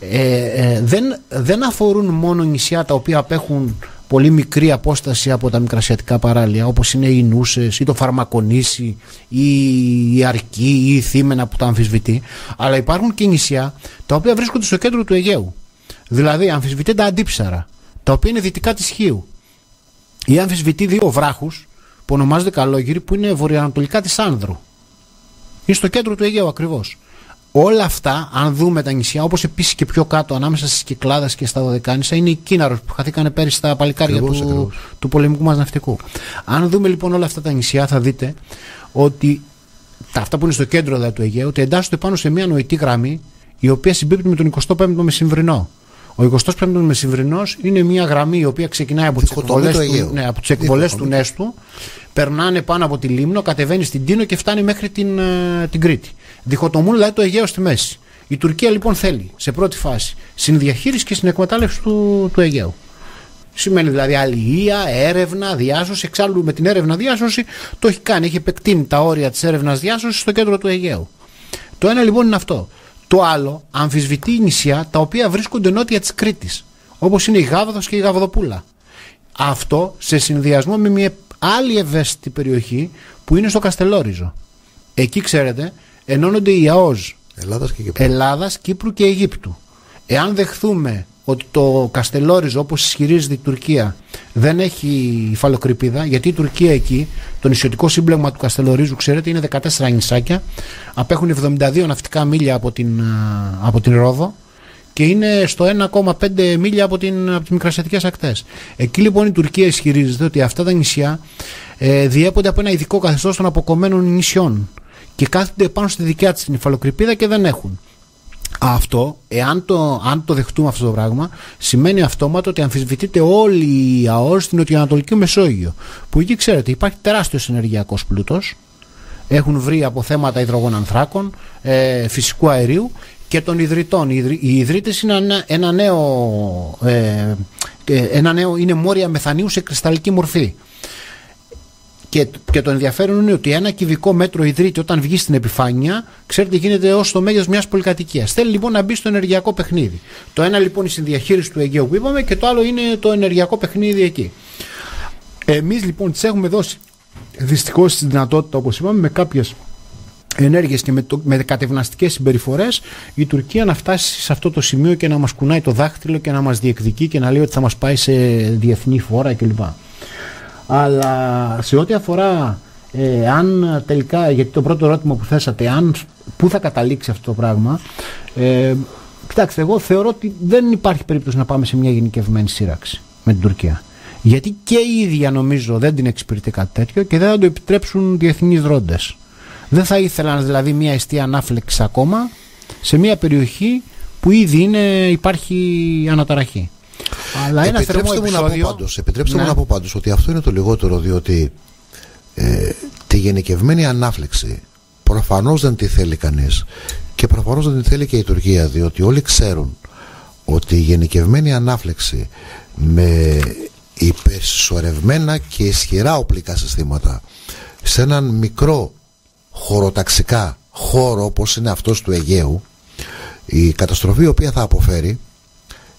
Ε, ε, δεν, δεν αφορούν μόνο νησιά τα οποία απέχουν πολύ μικρή απόσταση από τα μικρασιατικά παράλια όπως είναι οι Νούσες ή το Φαρμακονήσι ή η Αρκή ή η Θήμενα που τα αμφισβητεί. Αλλά υπάρχουν και νησιά τα οποία βρίσκονται στο κέντρο του Αιγαίου. Δηλαδή αμφισβητεί τα Αντίψαρα τα οποία είναι δυτικά της Χίου. Ή αμφισβητεί δύο βράχους που ονομάζονται Καλόγυροι που είναι βορειοανατολικά της Άνδρου. Είναι στο κέντρο του Αιγαίου ακριβώς Όλα αυτά, αν δούμε τα νησιά, όπως επίσης και πιο κάτω, ανάμεσα στις Κυκλάδες και στα Δωδεκάνησα, είναι οι Κίναρος που χαθήκανε πέρυσι στα παλικάρια του, του πολεμικού μας ναυτικού. Αν δούμε λοιπόν όλα αυτά τα νησιά, θα δείτε ότι τα αυτά που είναι στο κέντρο δηλαδή, του Αιγαίου, ότι εντάσσονται πάνω σε μια νοητή γραμμή, η οποία συμπίπτει με τον 25ο μεσημβρινό. Ο 25ο μεσημβρινός είναι μια γραμμή η οποία ξεκινάει από τις εκβολές του, ναι, από τις εκβολές του Νέστου, περνάνε πάνω από τη Λίμνο, κατεβαίνει στην Τίνο και φτάνει μέχρι την, ε, την Κρήτη. Διχοτομούν δηλαδή το Αιγαίο στη μέση. Η Τουρκία λοιπόν θέλει σε πρώτη φάση συνδιαχείριση και συνεκμετάλλευση του, του Αιγαίου. Σημαίνει δηλαδή αλληλεία, έρευνα, διάσωση. Εξάλλου με την έρευνα διάσωση το έχει κάνει. Έχει επεκτείνει τα όρια της έρευνας διάσωσης στο κέντρο του Αιγαίου. Το ένα λοιπόν είναι αυτό. Το άλλο αμφισβητεί νησιά τα οποία βρίσκονται νότια της Κρήτης. Όπως είναι η Γάβδος και η Γαβδοπούλα. Αυτό σε συνδυασμό με μια άλλη ευαίσθητη περιοχή που είναι στο Καστελόριζο. Εκεί ξέρετε ενώνονται οι ΑΟΖ Ελλάδας, και Κύπρου. Ελλάδας, Κύπρου και Αιγύπτου. Εάν δεχθούμε ότι το Καστελόριζο όπως ισχυρίζεται η Τουρκία δεν έχει υφαλοκρηπίδα γιατί η Τουρκία εκεί το νησιωτικό σύμπλεγμα του Καστελορίζου ξέρετε είναι 14 νησάκια απέχουν 72 ναυτικά μίλια από την, από την Ρόδο και είναι στο 1,5 μίλια από, την, από τις μικρασιατικές ακτές. Εκεί λοιπόν η Τουρκία ισχυρίζεται ότι αυτά τα νησιά ε, διέπονται από ένα ειδικό καθεστώς των αποκομμένων νησιών και κάθονται πάνω στη δικιά της την υφαλοκρηπίδα και δεν έχουν. Αυτό, εάν το, αν το δεχτούμε αυτό το πράγμα, σημαίνει αυτόματο ότι αμφισβητείται όλη η ΑΟΣ στην Νοτιοανατολική Μεσόγειο. Που εκεί ξέρετε υπάρχει τεράστιος ενεργειακός πλούτος, έχουν βρει από θέματα υδρογονανθράκων, ε, φυσικού αερίου και των ιδρυτών. Οι ιδρύτες είναι ένα, ένα, νέο, ε, ένα νέο, είναι μόρια μεθανίου σε κρυσταλλική μορφή. Και, και το ενδιαφέρον είναι ότι ένα κυβικό μέτρο ιδρύτη όταν βγει στην επιφάνεια, ξέρετε, γίνεται ως το μέγεθος μιας πολυκατοικίας. Θέλει λοιπόν να μπει στο ενεργειακό παιχνίδι. Το ένα λοιπόν η συνδιαχείριση του Αιγαίου που είπαμε και το άλλο είναι το ενεργειακό παιχνίδι εκεί. Εμείς λοιπόν τις έχουμε δώσει δυστυχώς τη δυνατότητα, όπως είπαμε, με κάποιες ενέργειες και με, το, με κατευναστικές συμπεριφορές η Τουρκία να φτάσει σε αυτό το σημείο και να μας κουνάει το δάχτυλο και να μας διεκδικεί και να λέει ότι θα μας πάει σε διεθνή φόρα κλπ. Αλλά σε ό,τι αφορά ε, αν τελικά, γιατί το πρώτο ερώτημα που θέσατε, αν, πού θα καταλήξει αυτό το πράγμα, ε, κοιτάξτε, εγώ θεωρώ ότι δεν υπάρχει περίπτωση να πάμε σε μια γενικευμένη σύραξη με την Τουρκία. Γιατί και η ίδια νομίζω δεν την εξυπηρετεί κάτι τέτοιο και δεν θα το επιτρέψουν διεθνείς δρόντες. Δεν θα ήθελαν δηλαδή μια αιστεία ανάφλεξη ακόμα σε μια περιοχή που ήδη είναι, υπάρχει αναταραχή. Αλλά ένα επιτρέψτε μου να πω πάντως, επιτρέψτε μου ναι. να πω πάντως ότι αυτό είναι το λιγότερο διότι ε, τη γενικευμένη ανάφλεξη προφανώς δεν τη θέλει κανείς και προφανώς δεν τη θέλει και η Τουρκία διότι όλοι ξέρουν ότι η γενικευμένη ανάφλεξη με υπεσορευμένα και ισχυρά οπλικά συστήματα σε έναν μικρό χωροταξικά χώρο όπως είναι αυτός του Αιγαίου η καταστροφή η οποία θα αποφέρει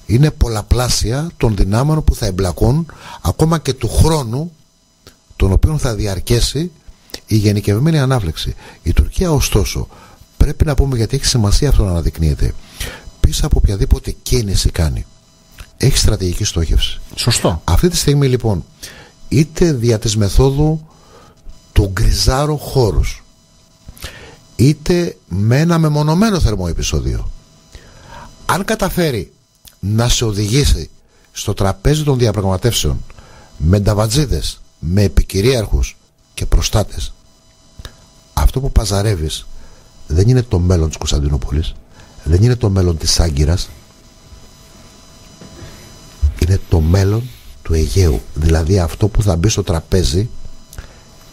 είναι πολλαπλάσια των δυνάμεων που θα εμπλακούν ακόμα και του χρόνου τον οποίο θα διαρκέσει η γενικευμένη ανάφλεξη. Η Τουρκία ωστόσο πρέπει να πούμε γιατί έχει σημασία αυτό να αναδεικνύεται πίσω από οποιαδήποτε κίνηση κάνει έχει στρατηγική στόχευση. Σωστό. Αυτή τη στιγμή λοιπόν είτε δια της μεθόδου του γκριζάρου χώρους είτε με ένα μεμονωμένο θερμό επεισόδιο αν καταφέρει να σε οδηγήσει στο τραπέζι των διαπραγματεύσεων με νταβατζίδες, με επικυρίαρχους και προστάτες αυτό που παζαρεύεις δεν είναι το μέλλον της Κωνσταντινούπολης δεν είναι το μέλλον της Άγκυρας μέλλον του Αιγαίου. Δηλαδή αυτό που θα μπει στο τραπέζι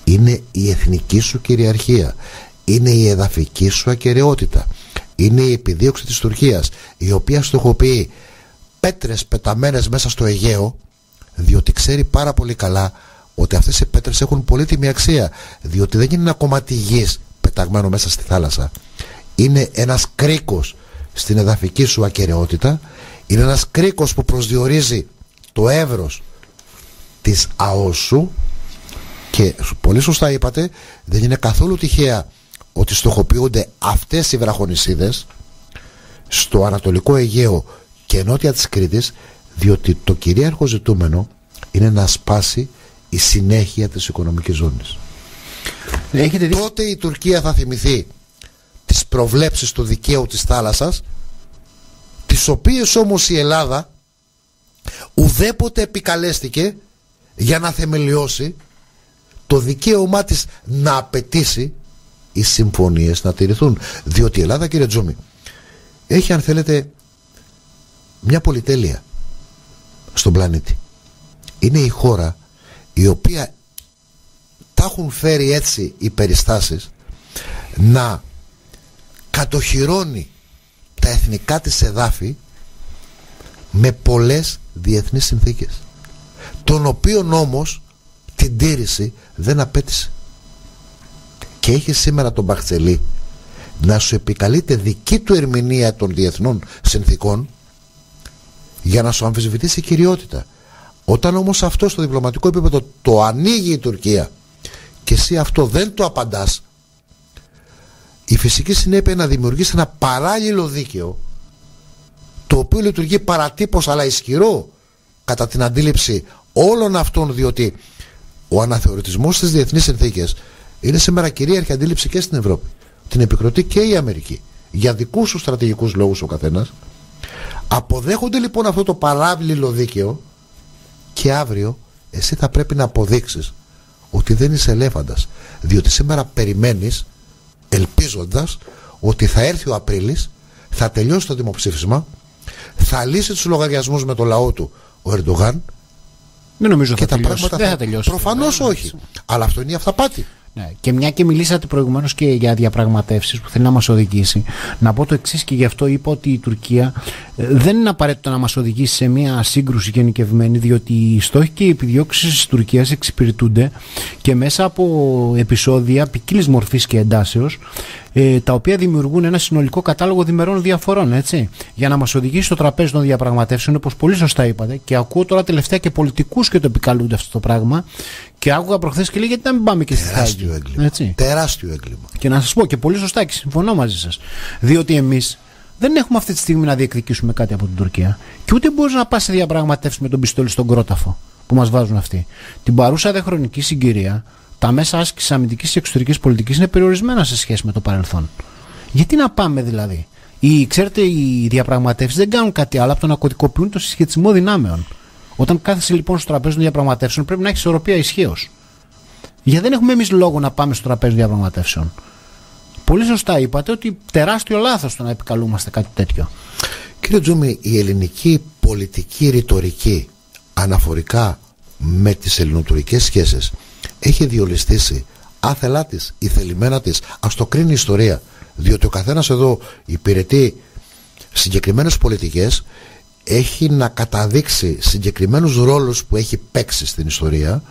είναι η εθνική σου κυριαρχία. Είναι η εδαφική σου ακαιρεότητα. Είναι η επιδίωξη της Τουρκίας η οποία στοχοποιεί πέτρες πεταμένες μέσα στο Αιγαίο διότι ξέρει πάρα πολύ καλά ότι αυτές οι πέτρες έχουν πολύτιμη αξία διότι δεν είναι ένα κομμάτι γης πεταγμένο μέσα στη θάλασσα είναι ένας κρίκος στην εδαφική σου ακαιρεότητα είναι ένας κρίκος που προσδιορίζει το εύρος της ΑΟΣου και πολύ σωστά είπατε δεν είναι καθόλου τυχαία ότι στοχοποιούνται αυτές οι βραχονισίδες στο Ανατολικό Αιγαίο και νότια της Κρήτης διότι το κυρίαρχο ζητούμενο είναι να σπάσει η συνέχεια της οικονομικής ζώνης. Έχετε Τότε η Τουρκία θα θυμηθεί τις προβλέψεις του δικαίου της θάλασσας τις οποίες όμως η Ελλάδα ουδέποτε επικαλέστηκε για να θεμελιώσει το δικαίωμά της να απαιτήσει οι συμφωνίες να τηρηθούν. Διότι η Ελλάδα κύριε Τζούμι έχει αν θέλετε μια πολυτέλεια στον πλανήτη. Είναι η χώρα η οποία τα έχουν φέρει έτσι οι περιστάσεις να κατοχυρώνει τα εθνικά της εδάφη με πολλές διεθνείς συνθήκες των οποίων όμως την τήρηση δεν απέτησε και έχει σήμερα τον Μπαχτσελή να σου επικαλείται δική του ερμηνεία των διεθνών συνθήκων για να σου αμφισβητήσει κυριότητα. Όταν όμως αυτό στο διπλωματικό επίπεδο το ανοίγει η Τουρκία και εσύ αυτό δεν το απαντάς η φυσική συνέπεια να δημιουργήσει ένα παράλληλο δίκαιο το οποίο λειτουργεί παρατύπως αλλά ισχυρό κατά την αντίληψη όλων αυτών διότι ο αναθεωρητισμός στις διεθνείς συνθήκες είναι σήμερα κυρίαρχη αντίληψη και στην Ευρώπη την επικροτεί και η Αμερική για δικούς σου στρατηγικούς λόγους ο καθένας αποδέχονται λοιπόν αυτό το παράλληλο δίκαιο και αύριο εσύ θα πρέπει να αποδείξεις ότι δεν είσαι ελέφαντας διότι σήμερα περιμένεις ελπίζοντας ότι θα έρθει ο Απρίλης θα τελειώσει το δημοψήφισμα θα λύσει τους λογαριασμούς με το λαό του ο Ερντογάν δεν νομίζω και θα τα τελειώσει. πράγματα δεν θα... θα τελειώσει. Προφανώς όχι. Αλλά αυτό είναι η αυταπάτη. Ναι. Και μια και μιλήσατε προηγουμένως και για διαπραγματεύσεις που θέλει να μας οδηγήσει, να πω το εξής και γι' αυτό είπα ότι η Τουρκία ε, δεν είναι απαραίτητο να μας οδηγήσει σε μια σύγκρουση γενικευμένη, διότι οι στόχοι και οι επιδιώξεις της Τουρκίας εξυπηρετούνται και μέσα από επεισόδια ποικίλης μορφής και εντάσεως, ε, τα οποία δημιουργούν ένα συνολικό κατάλογο διμερών διαφορών, έτσι. Για να μας οδηγήσει στο τραπέζι των διαπραγματεύσεων, όπως πολύ σωστά είπατε, και ακούω τώρα τελευταία και πολιτικούς και το επικαλούνται αυτό το πράγμα. Και άκουγα προχθές και λέει γιατί να μην πάμε και στη Τεράστιο Χάγη. έγκλημα. Έτσι. Τεράστιο έγκλημα. Και να σας πω και πολύ σωστά και συμφωνώ μαζί σας. Διότι εμείς δεν έχουμε αυτή τη στιγμή να διεκδικήσουμε κάτι από την Τουρκία. Και ούτε μπορείς να πας σε διαπραγματεύσεις με τον πιστόλι στον κρόταφο που μας βάζουν αυτοί. Την παρούσα δε χρονική συγκυρία, τα μέσα άσκησης αμυντικής και εξωτερικής πολιτικής είναι περιορισμένα σε σχέση με το παρελθόν. Γιατί να πάμε δηλαδή; Οι, ξέρετε, οι διαπραγματεύσεις δεν κάνουν κάτι άλλο από το να κωδικοποιούν το συσχετισμό δυνάμεων. Όταν κάθεσαι λοιπόν στο τραπέζι των διαπραγματεύσεων, πρέπει να έχεις ισορροπία ισχύως. Γιατί δεν έχουμε εμείς λόγο να πάμε στο τραπέζι των διαπραγματεύσεων. Πολύ σωστά είπατε ότι τεράστιο λάθος το να επικαλούμαστε κάτι τέτοιο. Κύριε Τζούμι, η ελληνική πολιτική ρητορική αναφορικά με τις ελληνοτουρκικές σχέσεις έχει διολυστήσει άθελά της ή θελημένα της ας το κρίνει η ιστορία διότι ο καθένας εδώ υπηρετεί συγκεκριμένες πολιτικές έχει να καταδείξει συγκεκριμένους ρόλους που έχει παίξει στην ιστορία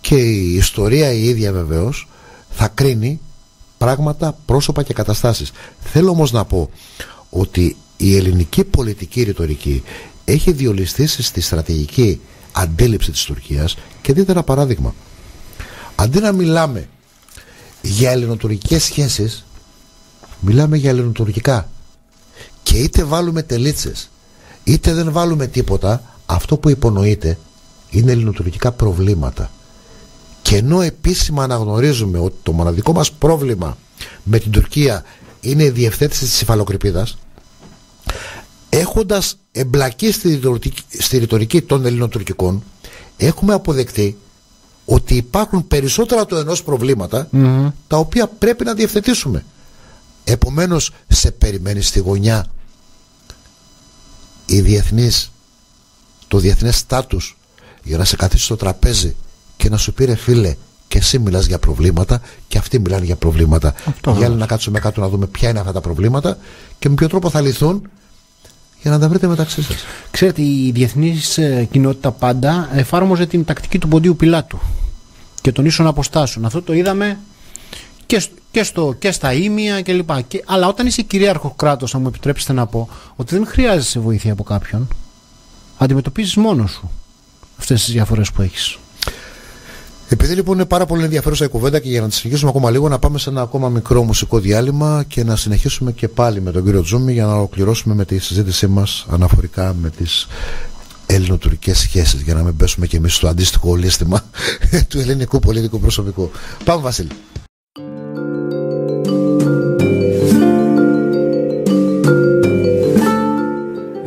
και η ιστορία η ίδια βεβαίως θα κρίνει πράγματα, πρόσωπα και καταστάσεις. Θέλω όμως να πω ότι η ελληνική πολιτική ρητορική έχει διολυστήσει στη στρατηγική αντίληψη της Τουρκίας και δείτε ένα παράδειγμα. Αντί να μιλάμε για ελληνοτουρκικές σχέσεις μιλάμε για ελληνοτουρκικά και είτε βάλουμε τελίτσες είτε δεν βάλουμε τίποτα αυτό που υπονοείται είναι ελληνοτουρκικά προβλήματα. Και ενώ επίσημα αναγνωρίζουμε ότι το μοναδικό μας πρόβλημα με την Τουρκία είναι η διευθέτηση της υφαλοκρηπίδας έχοντας εμπλακεί στη ρητορική, στη ρητορική των ελληνοτουρκικών έχουμε αποδεκτεί ότι υπάρχουν περισσότερα του ενός προβλήματα τα οποία πρέπει να διευθετήσουμε. Επομένως σε περιμένεις στη γωνιά η διεθνής το διεθνές στάτους για να σε καθίσει στο τραπέζι και να σου πει ρε φίλε και εσύ μιλάς για προβλήματα και αυτοί μιλάνε για προβλήματα. Αυτό για να κάτσουμε κάτω να δούμε ποια είναι αυτά τα προβλήματα και με ποιο τρόπο θα λυθούν για να τα βρείτε μεταξύ σας. Ξέρετε, η διεθνής κοινότητα πάντα εφάρμοζε την τακτική του ποντίου πιλάτου και των ίσων αποστάσεων. Αυτό το είδαμε και, σ- και, στο, και στα ίμια κλπ. Και, αλλά όταν είσαι κυρίαρχο κράτος, αν μου επιτρέψετε να πω, ότι δεν χρειάζεσαι βοήθεια από κάποιον, αντιμετωπίζεις μόνος σου αυτές τις διαφορές που έχεις. Επειδή λοιπόν είναι πάρα πολύ ενδιαφέρουσα η κουβέντα και για να τη συνεχίσουμε ακόμα λίγο, να πάμε σε ένα ακόμα μικρό μουσικό διάλειμμα και να συνεχίσουμε και πάλι με τον κύριο Τζούμι για να ολοκληρώσουμε με τη συζήτησή μας αναφορικά με τις ελληνοτουρκικές σχέσεις. Για να μην πέσουμε κι εμείς στο αντίστοιχο ολίσθημα του ελληνικού πολιτικού προσωπικού. Πάμε, Βασίλη.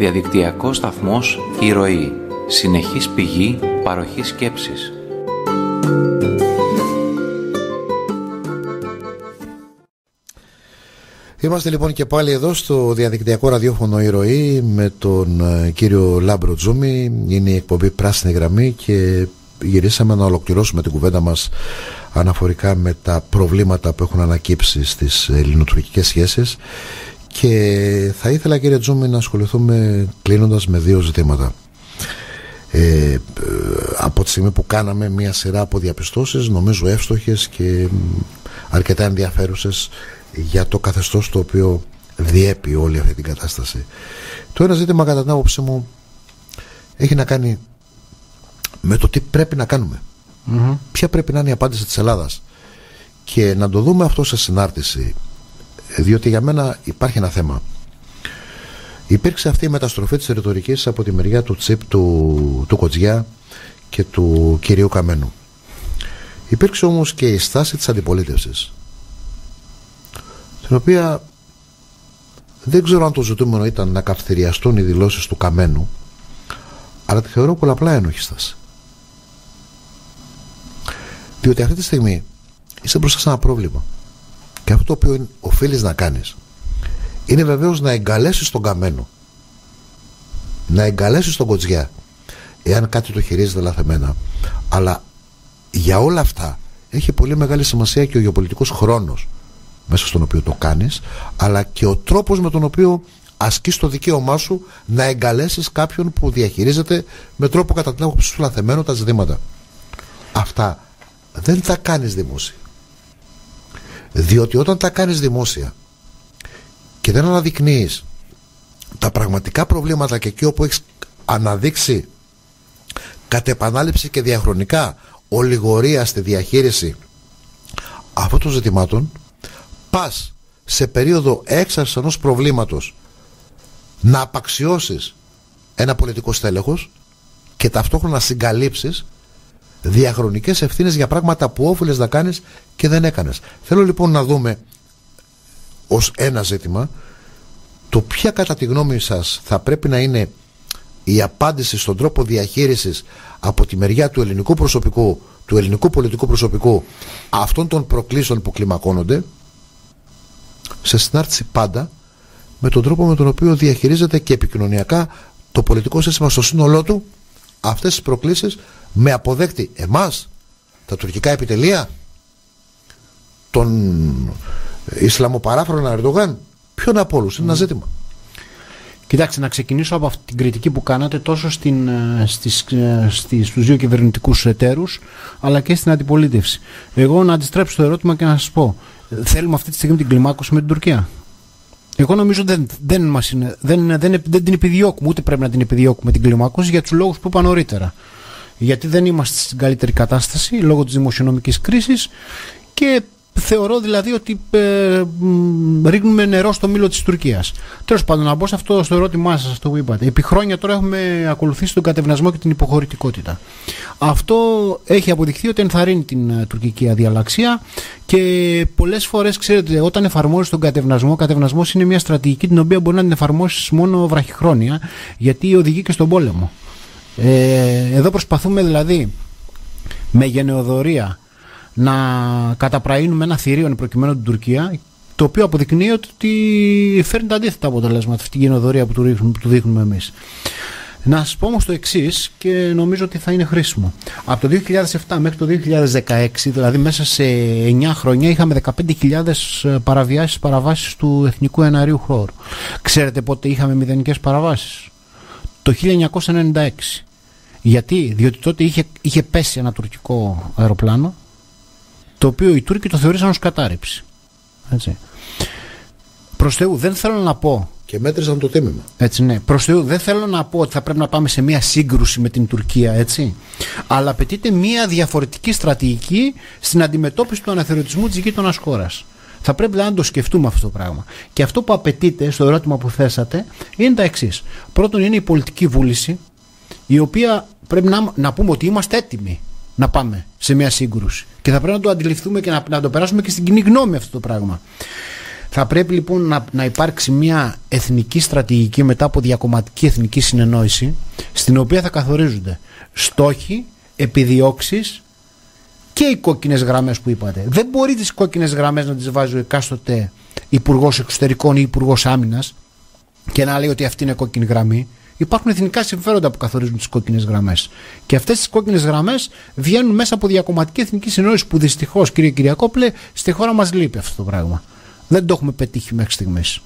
Διαδικτυακό σταθμός Η Ροή. Συνεχής πηγή παροχής σκέψης. Είμαστε λοιπόν και πάλι εδώ στο διαδικτυακό ραδιόφωνο Η Ροή με τον ε, κύριο Λάμπρο Τζούμι. Είναι η εκπομπή Πράσινη Γραμμή και γυρίσαμε να ολοκληρώσουμε την κουβέντα μας αναφορικά με τα προβλήματα που έχουν ανακύψει στις ελληνοτουρκικές σχέσεις και θα ήθελα κύριε Τζούμι να ασχοληθούμε κλείνοντας με δύο ζητήματα. Ε, ε, από τη στιγμή που κάναμε μια σειρά από διαπιστώσεις νομίζω εύστοχες και μ, αρκετά ενδιαφέρουσες για το καθεστώς το οποίο διέπει όλη αυτή την κατάσταση. Το ένα ζήτημα κατά την άποψή μου έχει να κάνει με το τι πρέπει να κάνουμε. Ποια πρέπει να είναι η απάντηση της Ελλάδας. Και να το δούμε αυτό σε συνάρτηση. Διότι για μένα υπάρχει ένα θέμα. Υπήρξε αυτή η μεταστροφή της ρητορικής από τη μεριά του Τσίπ του, του Κοτζιά και του κυρίου Καμένου. Υπήρξε όμως και η στάση της αντιπολίτευσης την οποία δεν ξέρω αν το ζητούμενο ήταν να καυθυριαστούν οι δηλώσεις του Καμένου αλλά τη θεωρώ πολλαπλά ένοχη στάση. Διότι αυτή τη στιγμή είσαι μπροστά σε ένα πρόβλημα και αυτό το οποίο οφείλεις να κάνεις είναι βεβαίως να εγκαλέσεις τον Καμένο. Να εγκαλέσεις τον Κοτζιά εάν κάτι το χειρίζεται λαθεμένα. Αλλά για όλα αυτά έχει πολύ μεγάλη σημασία και ο γεωπολιτικός χρόνος μέσα στον οποίο το κάνεις αλλά και ο τρόπος με τον οποίο ασκείς το δικαίωμά σου να εγκαλέσεις κάποιον που διαχειρίζεται με τρόπο κατά την άποψη σου λαθεμένο τα ζητήματα. Αυτά δεν τα κάνεις δημόσια διότι όταν τα κάνεις δημόσια και δεν αναδεικνύεις τα πραγματικά προβλήματα και εκεί όπου έχεις αναδείξει κατ' επανάληψη και διαχρονικά ολιγορία στη διαχείριση αυτών των ζητημάτων πας σε περίοδο έξαρσης ενός προβλήματος να απαξιώσεις ένα πολιτικό στέλεχος και ταυτόχρονα συγκαλύψεις διαχρονικές ευθύνες για πράγματα που όφιλες να κάνεις και δεν έκανες. Θέλω λοιπόν να δούμε ως ένα ζήτημα το ποια κατά τη γνώμη σας θα πρέπει να είναι η απάντηση στον τρόπο διαχείρισης από τη μεριά του ελληνικού προσωπικού, του ελληνικού πολιτικού προσωπικού αυτών των προκλήσεων που κλιμακώνονται σε συνάρτηση πάντα με τον τρόπο με τον οποίο διαχειρίζεται και επικοινωνιακά το πολιτικό σύστημα στο σύνολό του αυτές τις προκλήσεις με αποδέκτη εμάς, τα τουρκικά επιτελεία, τον Ισλαμοπαράφρονα Ερντογάν, ποιον από όλους, είναι ένα ζήτημα. Κοιτάξτε, να ξεκινήσω από αυτή την κριτική που κάνατε τόσο στην, ε, στις, ε, στις, στους δύο κυβερνητικούς εταίρους αλλά και στην αντιπολίτευση. Εγώ να αντιστρέψω το ερώτημα και να σας πω, ε, θέλουμε αυτή τη στιγμή την κλιμάκωση με την Τουρκία. Εγώ νομίζω δεν, δεν, μας είναι, δεν, δεν, δεν την επιδιώκουμε, ούτε πρέπει να την επιδιώκουμε την κλιμάκωση για τους λόγους που είπα νωρίτερα. Γιατί δεν είμαστε στην καλύτερη κατάσταση λόγω της δημοσιονομικής κρίσης και θεωρώ δηλαδή ότι ε, μ, ρίχνουμε νερό στο μήλο της Τουρκίας. Τέλος πάντων, να μπω σε αυτό στο ερώτημά σας, αυτό που είπατε. Επί χρόνια τώρα έχουμε ακολουθήσει τον κατευνασμό και την υποχωρητικότητα. Αυτό έχει αποδειχθεί ότι ενθαρρύνει την ε, τουρκική αδιαλαξία και πολλές φορές, ξέρετε, όταν εφαρμόζεις τον κατευνασμό, ο κατευνασμός είναι μια στρατηγική την οποία μπορεί να την εφαρμόσεις μόνο βραχυχρόνια, γιατί οδηγεί και στον πόλεμο. Ε, εδώ προσπαθούμε δηλαδή με γενεοδορία να καταπραίνουμε ένα θηρίο προκειμένου την Τουρκία το οποίο αποδεικνύει ότι φέρνει τα αντίθετα αποτελέσματα αυτή την γενοδορία που του, ρίχνουμε, που του δείχνουμε εμείς. Να σας πω όμως το εξής και νομίζω ότι θα είναι χρήσιμο. Από το 2007 μέχρι το 2016, δηλαδή μέσα σε 9 χρόνια, είχαμε 15.000 παραβιάσεις παραβάσεις του εθνικού εναρίου χώρου. Ξέρετε πότε είχαμε μηδενικές παραβάσεις; Το 1996. Γιατί, διότι τότε είχε, είχε πέσει ένα τουρκικό αεροπλάνο, το οποίο οι Τούρκοι το θεωρήσαν ως κατάρρευση. Έτσι. Προς Θεού, δεν θέλω να πω και μέτρησαν το τίμημα. Έτσι, ναι. Προς Θεού, δεν θέλω να πω ότι θα πρέπει να πάμε σε μια σύγκρουση με την Τουρκία, έτσι. Αλλά απαιτείται μια διαφορετική στρατηγική στην αντιμετώπιση του αναθεωρητισμού της γείτονας χώρας. Θα πρέπει να το σκεφτούμε αυτό το πράγμα. Και αυτό που απαιτείται στο ερώτημα που θέσατε είναι τα εξής. Πρώτον, είναι η πολιτική βούληση, η οποία πρέπει να, να πούμε ότι είμαστε έτοιμοι να πάμε σε μια σύγκρουση. Και θα πρέπει να το αντιληφθούμε και να, να το περάσουμε και στην κοινή γνώμη αυτό το πράγμα. Θα πρέπει λοιπόν να, να υπάρξει μια εθνική στρατηγική μετά από διακομματική εθνική συνεννόηση στην οποία θα καθορίζονται στόχοι, επιδιώξεις και οι κόκκινες γραμμές που είπατε. Δεν μπορεί τις κόκκινες γραμμές να τις βάζει ο εκάστοτε υπουργός Εξωτερικών ή υπουργός Άμυνας και να λέει ότι αυτή είναι κόκκινη γραμμή. Υπάρχουν εθνικά συμφέροντα που καθορίζουν τις κόκκινες γραμμές. Και αυτές τις κόκκινες γραμμές βγαίνουν μέσα από διακομματική εθνική συνεννόηση που δυστυχώς, κύριε Κυριακόπλε, στη χώρα μας λείπει αυτό το πράγμα. Δεν το έχουμε πετύχει μέχρι στιγμής.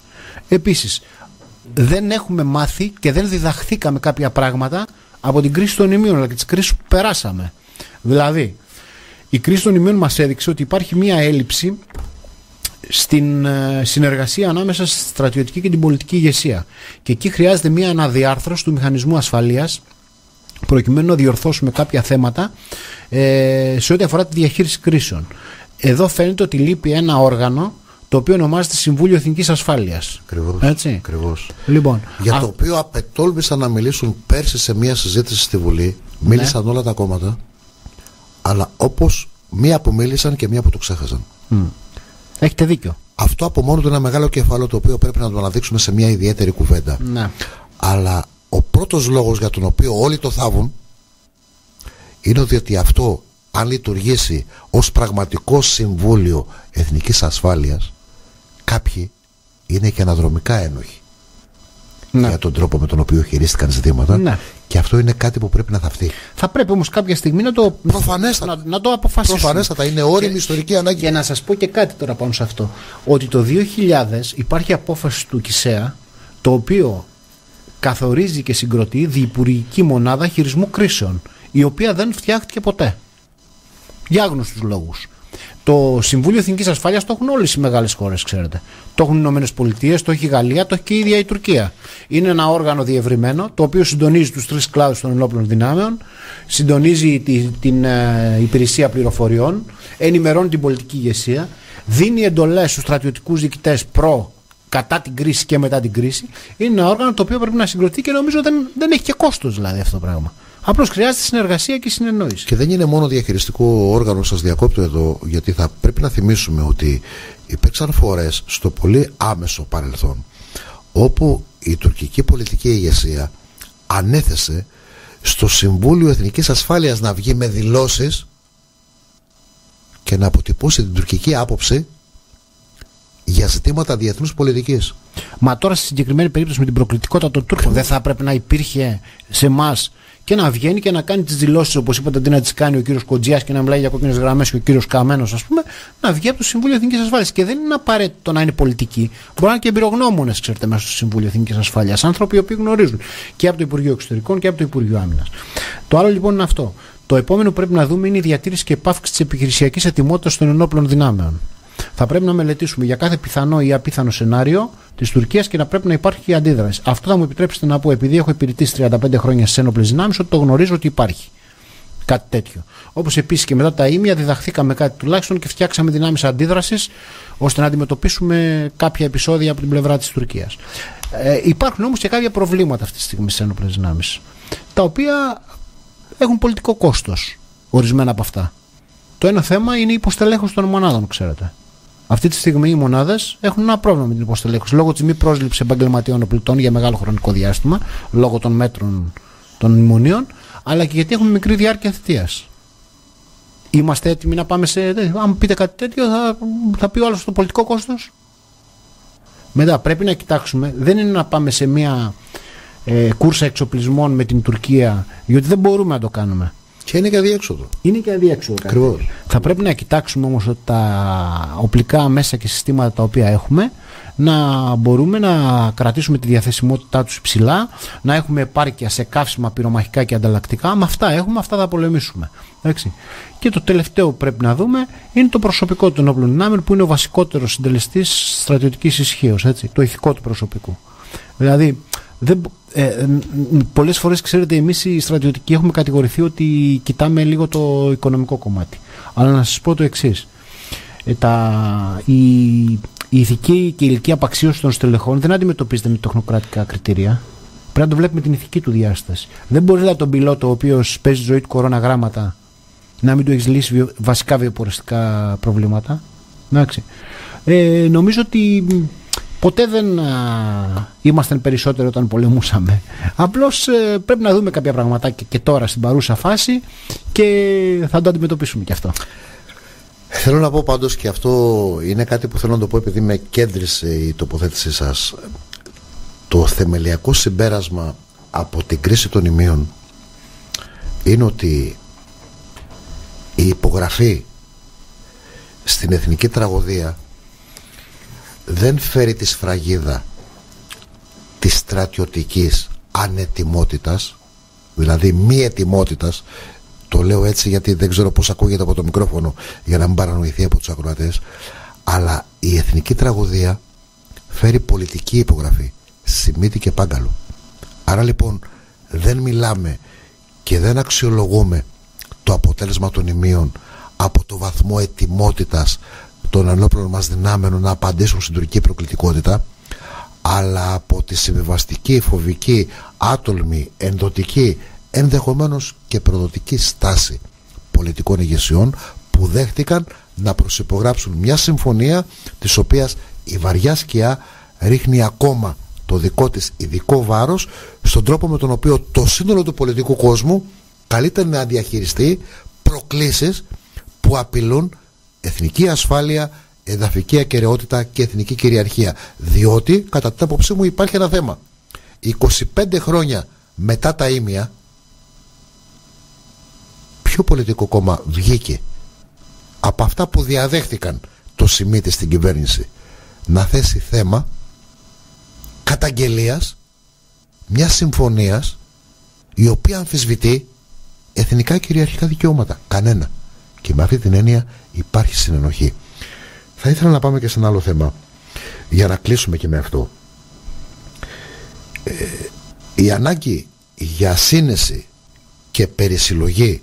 Επίσης, δεν έχουμε μάθει και δεν διδαχθήκαμε κάποια πράγματα από την κρίση των ημείων, αλλά και τις κρίσεις που περάσαμε. Δηλαδή, η κρίση των ημείων μας έδειξε ότι υπάρχει μία έλλειψη στην ε, συνεργασία ανάμεσα στη στρατιωτική και την πολιτική ηγεσία. Και εκεί χρειάζεται μία αναδιάρθρωση του μηχανισμού ασφαλείας προκειμένου να διορθώσουμε κάποια θέματα ε, σε ό,τι αφορά τη διαχείριση κρίσεων. Εδώ φαίνεται ότι λείπει ένα όργανο το οποίο ονομάζεται Συμβούλιο Εθνικής Ασφάλειας. Ακριβώς. Λοιπόν, Για το οποίο απετόλμησαν να μιλήσουν πέρσι σε μια συζήτηση στη Βουλή. Ναι. Μίλησαν όλα τα κόμματα. Αλλά όπως μία που μίλησαν και μία που το ξέχασαν. Mm. Έχετε δίκιο. Αυτό από μόνο του είναι ένα μεγάλο κεφάλαιο το οποίο πρέπει να το αναδείξουμε σε μια ιδιαίτερη κουβέντα. Ναι. Αλλά ο πρώτος λόγος για τον οποίο όλοι το θάβουν είναι ότι αυτό αν λειτουργήσει ως πραγματικό συμβούλιο εθνικής ασφάλειας κάποιοι είναι και αναδρομικά ένοχοι ναι. για τον τρόπο με τον οποίο χειρίστηκαν ζητήματα. Ναι. Και αυτό είναι κάτι που πρέπει να θαυτεί. Θα πρέπει όμως κάποια στιγμή να το, να, να το αποφασίσουμε. Προφανέστατα είναι όριμη ιστορική ανάγκη. Και να σας πω και κάτι τώρα πάνω σε αυτό. Ότι το 2000 υπάρχει απόφαση του ΚΙΣΕΑ το οποίο καθορίζει και συγκροτεί διυπουργική μονάδα χειρισμού κρίσεων η οποία δεν φτιάχτηκε ποτέ. Για άγνωστους λόγους. Το Συμβούλιο Εθνικής Ασφάλειας το έχουν όλες οι μεγάλες χώρες, ξέρετε. Το έχουν οι Ηνωμένες Πολιτείες, το έχει η Γαλλία, το έχει και η ίδια η Τουρκία. Είναι ένα όργανο διευρυμένο, το οποίο συντονίζει τους τρεις κλάδους των ενόπλων δυνάμεων, συντονίζει τη, την ε, υπηρεσία πληροφοριών, ενημερώνει την πολιτική ηγεσία, δίνει εντολές στους στρατιωτικούς διοικητές προ κατά την κρίση και μετά την κρίση. Είναι ένα όργανο το οποίο πρέπει να συγκροτεί και νομίζω δεν, δεν έχει και κόστος δηλαδή αυτό το πράγμα. Απλώς χρειάζεται συνεργασία και συνεννόηση. Και δεν είναι μόνο διαχειριστικό όργανο, σας διακόπτω εδώ, γιατί θα πρέπει να θυμίσουμε ότι υπήρξαν φορές στο πολύ άμεσο παρελθόν όπου η τουρκική πολιτική ηγεσία ανέθεσε στο Συμβούλιο Εθνικής Ασφάλειας να βγει με δηλώσεις και να αποτυπώσει την τουρκική άποψη για ζητήματα διεθνούς πολιτικής. Μα τώρα στη συγκεκριμένη περίπτωση με την προκλητικότητα των Τούρκων δεν θα έπρεπε να υπήρχε σε εμάς και να βγαίνει και να κάνει τις δηλώσεις όπως είπατε αντί να τις κάνει ο κύριος Κοντζιάς και να μιλάει για κόκκινες γραμμές και ο κύριος Καμένος, ας πούμε, να βγει από το Συμβούλιο Εθνικής Ασφάλειας. Και δεν είναι απαραίτητο να είναι πολιτική. Μπορεί να είναι και εμπειρογνώμονες, ξέρετε, μέσα στο Συμβούλιο Εθνικής Ασφάλειας. Άνθρωποι οι οποίοι γνωρίζουν και από το Υπουργείο Εξωτερικών και από το Υπουργείο Άμυνας. Το άλλο λοιπόν είναι αυτό. Το επόμενο που πρέπει να δούμε είναι η διατήρηση και επάυξη της επιχειρησιακής ετοιμότητας των ενόπλων δυνάμεων. Θα πρέπει να μελετήσουμε για κάθε πιθανό ή απίθανο σενάριο της Τουρκίας και να πρέπει να υπάρχει αντίδραση. Αυτό θα μου επιτρέψετε να πω, επειδή έχω υπηρετήσει 35 χρόνια στι ένοπλες δυνάμεις, ότι το γνωρίζω ότι υπάρχει κάτι τέτοιο. Όπως επίσης και μετά τα ίμια διδαχθήκαμε κάτι τουλάχιστον και φτιάξαμε δυνάμεις αντίδρασης ώστε να αντιμετωπίσουμε κάποια επεισόδια από την πλευρά της Τουρκίας. Ε, υπάρχουν όμως και κάποια προβλήματα αυτή τη στιγμή στις ένοπλες δυνάμεις, τα οποία έχουν πολιτικό κόστος ορισμένα από αυτά. Το ένα θέμα είναι η υποστελέχωση των μονάδων, ξέρετε. Αυτή τη στιγμή οι μονάδες έχουν ένα πρόβλημα με την υποστελέχωση λόγω της μη πρόσληψης επαγγελματιών οπλιτών για μεγάλο χρονικό διάστημα, λόγω των μέτρων των μνημονίων, αλλά και γιατί έχουμε μικρή διάρκεια θητείας. Είμαστε έτοιμοι να πάμε σε. Αν πείτε κάτι τέτοιο, θα, θα πει ο άλλος το πολιτικό κόστος. Μετά πρέπει να κοιτάξουμε, δεν είναι να πάμε σε μια ε, κούρσα εξοπλισμών με την Τουρκία, διότι δεν μπορούμε να το κάνουμε. Και είναι και αδιέξοδο. Είναι και αδιέξοδο. Ακριβώς. Θα πρέπει να κοιτάξουμε όμως ότι τα οπλικά μέσα και συστήματα τα οποία έχουμε να μπορούμε να κρατήσουμε τη διαθεσιμότητά τους υψηλά, να έχουμε επάρκεια σε καύσιμα, πυρομαχικά και ανταλλακτικά. Με αυτά έχουμε, αυτά θα πολεμήσουμε. Εντάξει. Και το τελευταίο που πρέπει να δούμε είναι το προσωπικό των όπλων δυνάμεων που είναι ο βασικότερος συντελεστής στρατιωτικής ισχύως, το ηθικό του προσωπικού. Δηλαδή, δεν, ε, πολλές φορές ξέρετε εμείς οι στρατιωτικοί έχουμε κατηγορηθεί ότι κοιτάμε λίγο το οικονομικό κομμάτι. Αλλά να σας πω το εξής. Ε, τα, η, η ηθική και η ηλικία απαξίωσης των στελεχών δεν αντιμετωπίζεται με τεχνοκρατικά κριτήρια. Πρέπει να το βλέπουμε την ηθική του διάσταση. Δεν μπορεί να τον πιλότο ο οποίος παίζει ζωή του κορώνα γράμματα να μην του έχεις λύσει βασικά βιοποριστικά προβλήματα. Ε, νομίζω ότι ποτέ δεν α, ήμασταν περισσότερο όταν πολεμούσαμε. Απλώς ε, πρέπει να δούμε κάποια πραγματάκια και τώρα στην παρούσα φάση και θα το αντιμετωπίσουμε και αυτό. Θέλω να πω πάντως και αυτό είναι κάτι που θέλω να το πω επειδή με κέντρισε η τοποθέτησή σας. Το θεμελιακό συμπέρασμα από την κρίση των ημείων είναι ότι η υπογραφή στην εθνική τραγωδία δεν φέρει τη σφραγίδα της στρατιωτικής ανετοιμότητας δηλαδή μη ετοιμότητας. Το λέω έτσι γιατί δεν ξέρω πώς ακούγεται από το μικρόφωνο για να μην παρανοηθεί από τους ακροατές. Αλλά η εθνική τραγωδία φέρει πολιτική υπογραφή Σιμίτη και Πάγκαλου άρα λοιπόν δεν μιλάμε και δεν αξιολογούμε το αποτέλεσμα των ημείων από το βαθμό ετοιμότητας των ενόπλων μας δυνάμεων να απαντήσουν στην τουρκική προκλητικότητα αλλά από τη συμβιβαστική, φοβική, άτολμη, ενδοτική ενδεχομένως και προδοτική στάση πολιτικών ηγεσιών που δέχτηκαν να προσυπογράψουν μια συμφωνία της οποίας η βαριά σκιά ρίχνει ακόμα το δικό της ειδικό βάρος στον τρόπο με τον οποίο το σύνολο του πολιτικού κόσμου καλείται να διαχειριστεί προκλήσεις που απειλούν εθνική ασφάλεια, εδαφική ακαιρεότητα και εθνική κυριαρχία. Διότι, κατά την άποψή μου, υπάρχει ένα θέμα. 25 χρόνια μετά τα ίμια, ποιο πολιτικό κόμμα βγήκε από αυτά που διαδέχτηκαν το Σιμίτη στην κυβέρνηση να θέσει θέμα καταγγελίας μιας συμφωνίας η οποία αμφισβητεί εθνικά κυριαρχικά δικαιώματα. Κανένα. Και με αυτή την έννοια υπάρχει συνενοχή. Θα ήθελα να πάμε και σε ένα άλλο θέμα για να κλείσουμε και με αυτό. Ε, η ανάγκη για σύνεση και περισυλλογή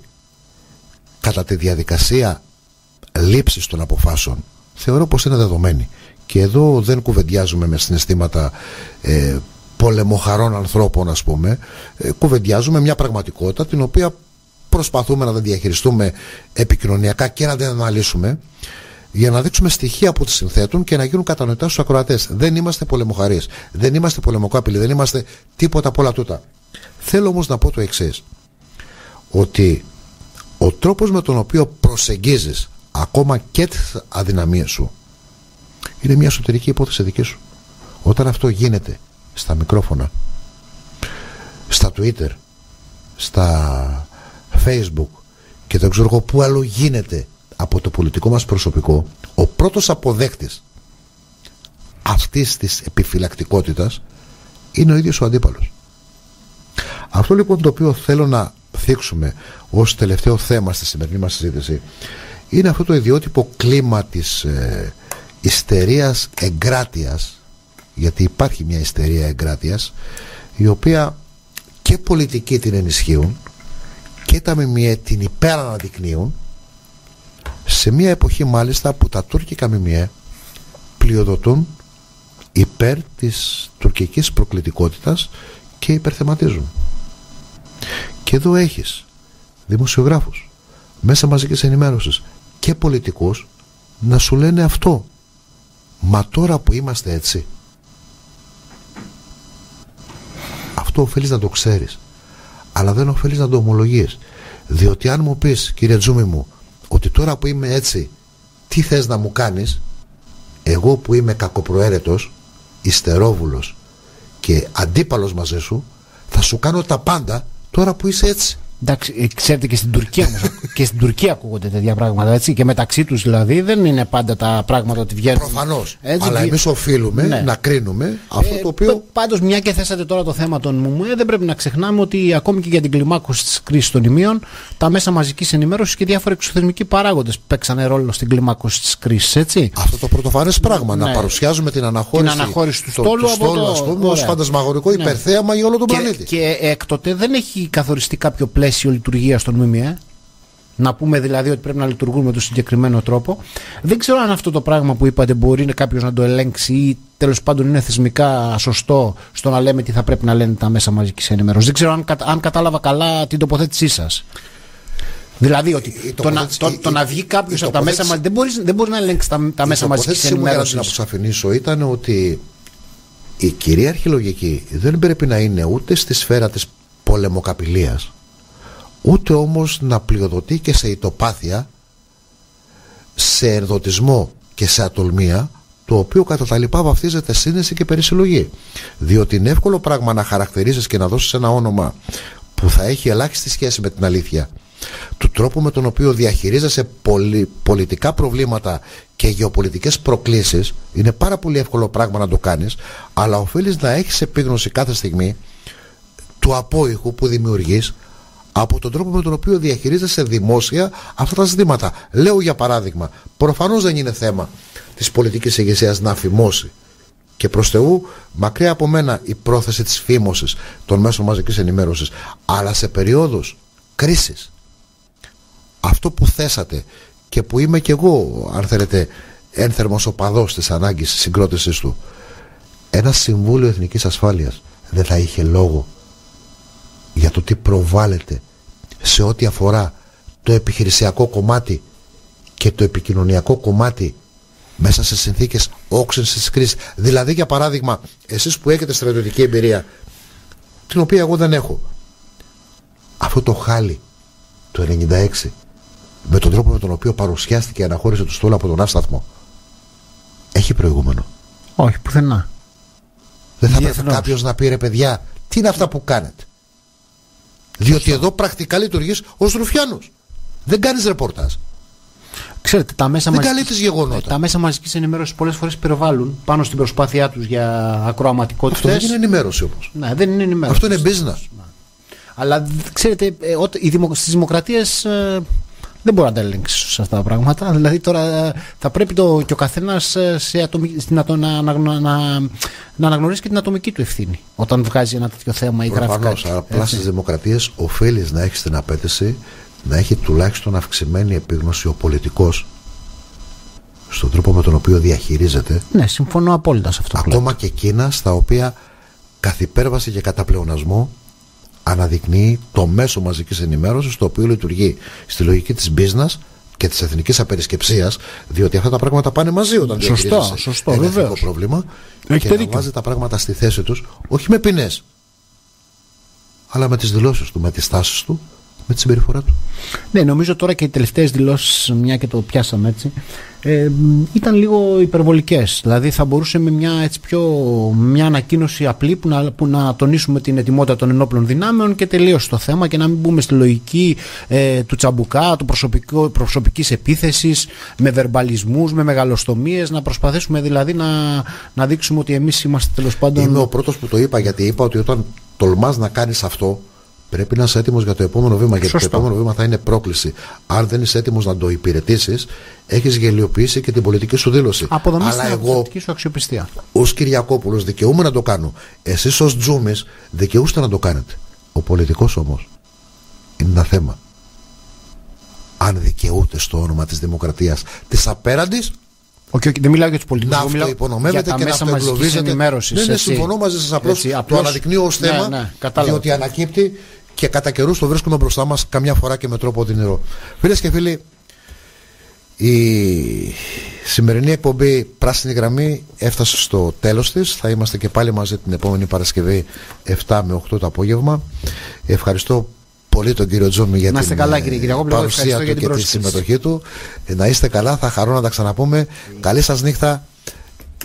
κατά τη διαδικασία λήψης των αποφάσεων θεωρώ πως είναι δεδομένη. Και εδώ δεν κουβεντιάζουμε με συναισθήματα ε, πολεμοχαρών ανθρώπων ας πούμε, ε, κουβεντιάζουμε μια πραγματικότητα την οποία προσπαθούμε να τα διαχειριστούμε επικοινωνιακά και να τα αναλύσουμε για να δείξουμε στοιχεία που τις συνθέτουν και να γίνουν κατανοητά στους ακροατές. Δεν είμαστε πολεμοχαρίες, δεν είμαστε πολεμοκάπηλοι, δεν είμαστε τίποτα από όλα τούτα. Θέλω όμως να πω το εξής ότι ο τρόπος με τον οποίο προσεγγίζεις ακόμα και τις αδυναμίες σου είναι μια εσωτερική υπόθεση δική σου. Όταν αυτό γίνεται στα μικρόφωνα, στα Twitter, στα facebook και δεν ξέρω εγώ πού άλλο γίνεται από το πολιτικό μας προσωπικό ο πρώτος αποδέκτης αυτής της επιφυλακτικότητας είναι ο ίδιος ο αντίπαλος. Αυτό λοιπόν το οποίο θέλω να θίξουμε ως τελευταίο θέμα στη σημερινή μας συζήτηση είναι αυτό το ιδιότυπο κλίμα της ε, ιστερίας εγκράτειας γιατί υπάρχει μια ιστερία εγκράτειας η οποία και πολιτικοί την ενισχύουν και τα ΜΜΕ την υπεραναδεικνύουν σε μια εποχή μάλιστα που τα τουρκικά ΜΜΕ πλειοδοτούν υπέρ της τουρκικής προκλητικότητας και υπερθεματίζουν. Και εδώ έχεις δημοσιογράφους, μέσα μαζικής ενημέρωσης και πολιτικούς να σου λένε αυτό. Μα τώρα που είμαστε έτσι, αυτό οφείλεις να το ξέρεις αλλά δεν οφείλει να το ομολογείς διότι αν μου πεις κύριε Τζούμι μου ότι τώρα που είμαι έτσι τι θες να μου κάνεις; Εγώ που είμαι κακοπροαίρετος ιστερόβουλος και αντίπαλος μαζί σου σου κάνω τα πάντα τώρα που είσαι έτσι. Εντάξει, ε, ξέρετε και στην Τουρκία όμως, και στην Τουρκία ακούγονται τέτοια πράγματα έτσι, και μεταξύ τους δηλαδή δεν είναι πάντα τα πράγματα ότι βγαίνουν. Προφανώς. Έτσι, Αλλά βγει- εμείς οφείλουμε Ναι. να κρίνουμε αυτό Ε, το οποίο. π- Πάντως μια και θέσατε τώρα το θέμα των ΜΟΜΕ δεν πρέπει να ξεχνάμε ότι ακόμη και για την κλιμάκωση της κρίσης των ημείων τα μέσα μαζικής ενημέρωσης και διάφοροι εξωθερμικοί παράγοντες παίξανε ρόλο στην κλιμάκωση της κρίσης έτσι. Αυτό το πρωτοφανές πράγμα. Ναι. Να παρουσιάζουμε την αναχώρηση, Την αναχώρηση του το- στόλου του από το- ας πούμε, ως ωραία. φαντασμαγορικό Ναι. υπερθέαμα για όλο τον Και, πλανήτη. και έκτοτε δεν έχει καθοριστεί κάποιο πλαίσιο λειτουργίας των ΜΜΕ. Να πούμε δηλαδή ότι πρέπει να λειτουργούν με τον συγκεκριμένο τρόπο. Δεν ξέρω αν αυτό το πράγμα που είπατε μπορεί κάποιος να το ελέγξει ή τέλος πάντων είναι θεσμικά σωστό στο να λέμε τι θα πρέπει να λένε τα μέσα μαζικής ενημέρωσης. Δεν ξέρω αν, κατα- αν κατάλαβα καλά την τοποθέτησή σας. Δηλαδή ότι η το, να, τοποθέτηση- το, η- το να η- βγει κάποιος η από τα μέσα τοποθέτηση- μαζική. Δεν μπορεί δεν μπορείς να ελέγξεις τα, τα μέσα Η μαζικής τοποθέτησή μου για να την ενημέρωσης. αποσαφηνίσω ήταν ότι η κυρίαρχη λογική δεν πρέπει να είναι ούτε στη σφαίρα της πολεμοκαπηλείας ούτε όμως να πλειοδοτεί και σε ητοπάθεια σε ενδοτισμό και σε ατολμία το οποίο κατά τα λοιπά βαφτίζεται σύνδεση και περισυλλογή. Διότι είναι εύκολο πράγμα να χαρακτηρίζεις και να δώσεις ένα όνομα που θα έχει ελάχιστη σχέση με την αλήθεια. Του τρόπου με τον οποίο διαχειρίζεσαι πολι- πολιτικά προβλήματα και γεωπολιτικές προκλήσεις είναι πάρα πολύ εύκολο πράγμα να το κάνεις αλλά οφείλεις να έχεις επίγνωση κάθε στιγμή του απόϊχου που δημιουργείς από τον τρόπο με τον οποίο διαχειρίζεσαι δημόσια αυτά τα ζητήματα. Λέω για παράδειγμα, προφανώς δεν είναι θέμα της πολιτικής ηγεσίας να αφημώσει και προς Θεού μακριά από μένα η πρόθεση της φήμωσης των μέσων μαζικής ενημέρωσης αλλά σε περίοδους κρίσης αυτό που θέσατε και που είμαι και εγώ αν θέλετε ένθερμος οπαδός της ανάγκης συγκρότησης του ένα Συμβούλιο Εθνικής Ασφάλειας δεν θα είχε λόγο για το τι προβάλλεται σε ό,τι αφορά το επιχειρησιακό κομμάτι και το επικοινωνιακό κομμάτι μέσα σε συνθήκες όξυνσης της κρίσης. Δηλαδή για παράδειγμα εσείς που έχετε στρατιωτική εμπειρία την οποία εγώ δεν έχω αυτό το χάλι το 96 με τον τρόπο με τον οποίο παρουσιάστηκε η αναχώρηση του στόλου από τον άσταθμο έχει προηγούμενο. Όχι, πουθενά. Δεν θα έπρεπε Διεθνώς. κάποιος να πει ρε παιδιά, τι είναι αυτά που κάνετε; Διότι εδώ πρακτικά λειτουργείς ως Ρουφιάνος. Δεν κάνεις ρεπορτάζ. Ξέρετε, τα μέσα, Δεν μαζικής- καλύπτεις γεγονότα. Ε, τα μέσα μαζικής ενημέρωσης πολλές φορές πυροβάλλουν πάνω στην προσπάθειά τους για Αυτό ακροαματικότητες. δεν είναι ενημέρωση όμως. Ναι, δεν είναι ενημέρωση. Αυτό είναι business. Αλλά δ- ξέρετε, ε, όταν- οι δημο, στις δημοκρατίες ε, δεν μπορεί να τα ελέγξει σε αυτά τα πράγματα. Δηλαδή τώρα ε, θα πρέπει το, και ο καθένας ε, σε ατομι- στην ατο- να, να, να, να, να αναγνωρίσει και την ατομική του ευθύνη όταν βγάζει ένα τέτοιο θέμα ή γράφει Προφανώς. κάτι. Αλλά απλά Έτσι. στις δημοκρατίες οφείλεις να έχεις την απέτηση να έχει τουλάχιστον αυξημένη επίγνωση ο πολιτικός στον τρόπο με τον οποίο διαχειρίζεται Ναι, συμφωνώ απόλυτα σε αυτό που λέτε. ακόμα και εκείνα στα οποία καθ' υπέρβαση και κατά πλεονασμό αναδεικνύει το μέσο μαζικής ενημέρωσης το οποίο λειτουργεί στη λογική της business και της εθνικής απερισκεψίας διότι αυτά τα πράγματα πάνε μαζί όταν Σωστό, διαχειρίζεσαι σωστό, ένα βεβαίως. εθνικό πρόβλημα Έχετε και να δίκιο. βάζει τα πράγματα στη θέση τους όχι με ποινές αλλά με τις δηλώσεις του, με τις τάσεις του με τη συμπεριφορά του Ναι, νομίζω τώρα και οι τελευταίες δηλώσεις, μια και το πιάσαμε έτσι, ε, μ, ήταν λίγο υπερβολικές. Δηλαδή θα μπορούσε με μια, έτσι πιο, μια ανακοίνωση απλή που να, που να τονίσουμε την ετοιμότητα των ενόπλων δυνάμεων και τελείωσε το θέμα και να μην μπούμε στη λογική ε, του τσαμπουκά, του προσωπικού, προσωπικής επίθεσης, με βερμπαλισμούς, με μεγαλοστομίες, να προσπαθήσουμε δηλαδή να, να δείξουμε ότι εμείς είμαστε τέλος πάντων... Είμαι ο πρώτος που το είπα γιατί είπα ότι όταν τολμάς να κάνεις αυτό πρέπει να είσαι έτοιμος για το επόμενο βήμα γιατί Σωστό. το επόμενο βήμα θα είναι πρόκληση. Αν δεν είσαι έτοιμος να το υπηρετήσεις έχεις γελιοποιήσει και την πολιτική σου δήλωση. Αποδομήσει Αλλά την εγώ πολιτική σου αξιοπιστία. ως Κυριακόπουλος δικαιούμαι να το κάνω. Εσείς ως Τζούμης δικαιούστε να το κάνετε. Ο πολιτικός όμως είναι ένα θέμα. Αν δικαιούται στο όνομα της δημοκρατίας της απέραντης Όχι, όχι, δεν μιλάω για τους πολιτικούς. να εγώ μιλάω αυτοϋπονομεύεται για τα και να μέσα μαζικής αυτοεγκλωβίζεται. ενημέρωσης, Ναι, ναι, έτσι. συμφωνώ μαζί σας απλώς, Έτσι, το απλώς- αναδεικνύω ως Ναι, θέμα, ναι, κατάλαβα. διότι ανακύπτει και κατά καιρούς το βρίσκουμε μπροστά μας καμιά φορά και με τρόπο οδυνηρό. Φίλες και φίλοι, η σημερινή εκπομπή Πράσινη Γραμμή έφτασε στο τέλος της. Θα είμαστε και πάλι μαζί την επόμενη Παρασκευή 7 με 8 το απόγευμα. Ευχαριστώ πολύ τον κύριο Τζόμι για Να είστε την καλά, ε, κύριε Κυριακόπουλο. παρουσία Ευχαριστώ του για την και τη πρόσκληση. συμμετοχή του. Ε, Να είστε καλά, θα χαρώ να τα ξαναπούμε. Καλή σας νύχτα.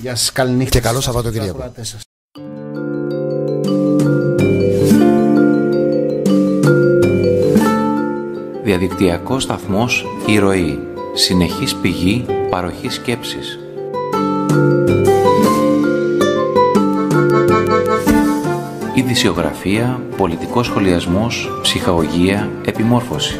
Γεια σας, καλή νύχτα. Και καλό σας, Σαββατοκύριακο. Διαδικτυακό σταθμός «Η Συνεχής πηγή παροχής σκέψης. Ειδησιογραφία, πολιτικός σχολιασμός, ψυχαγωγία, επιμόρφωση.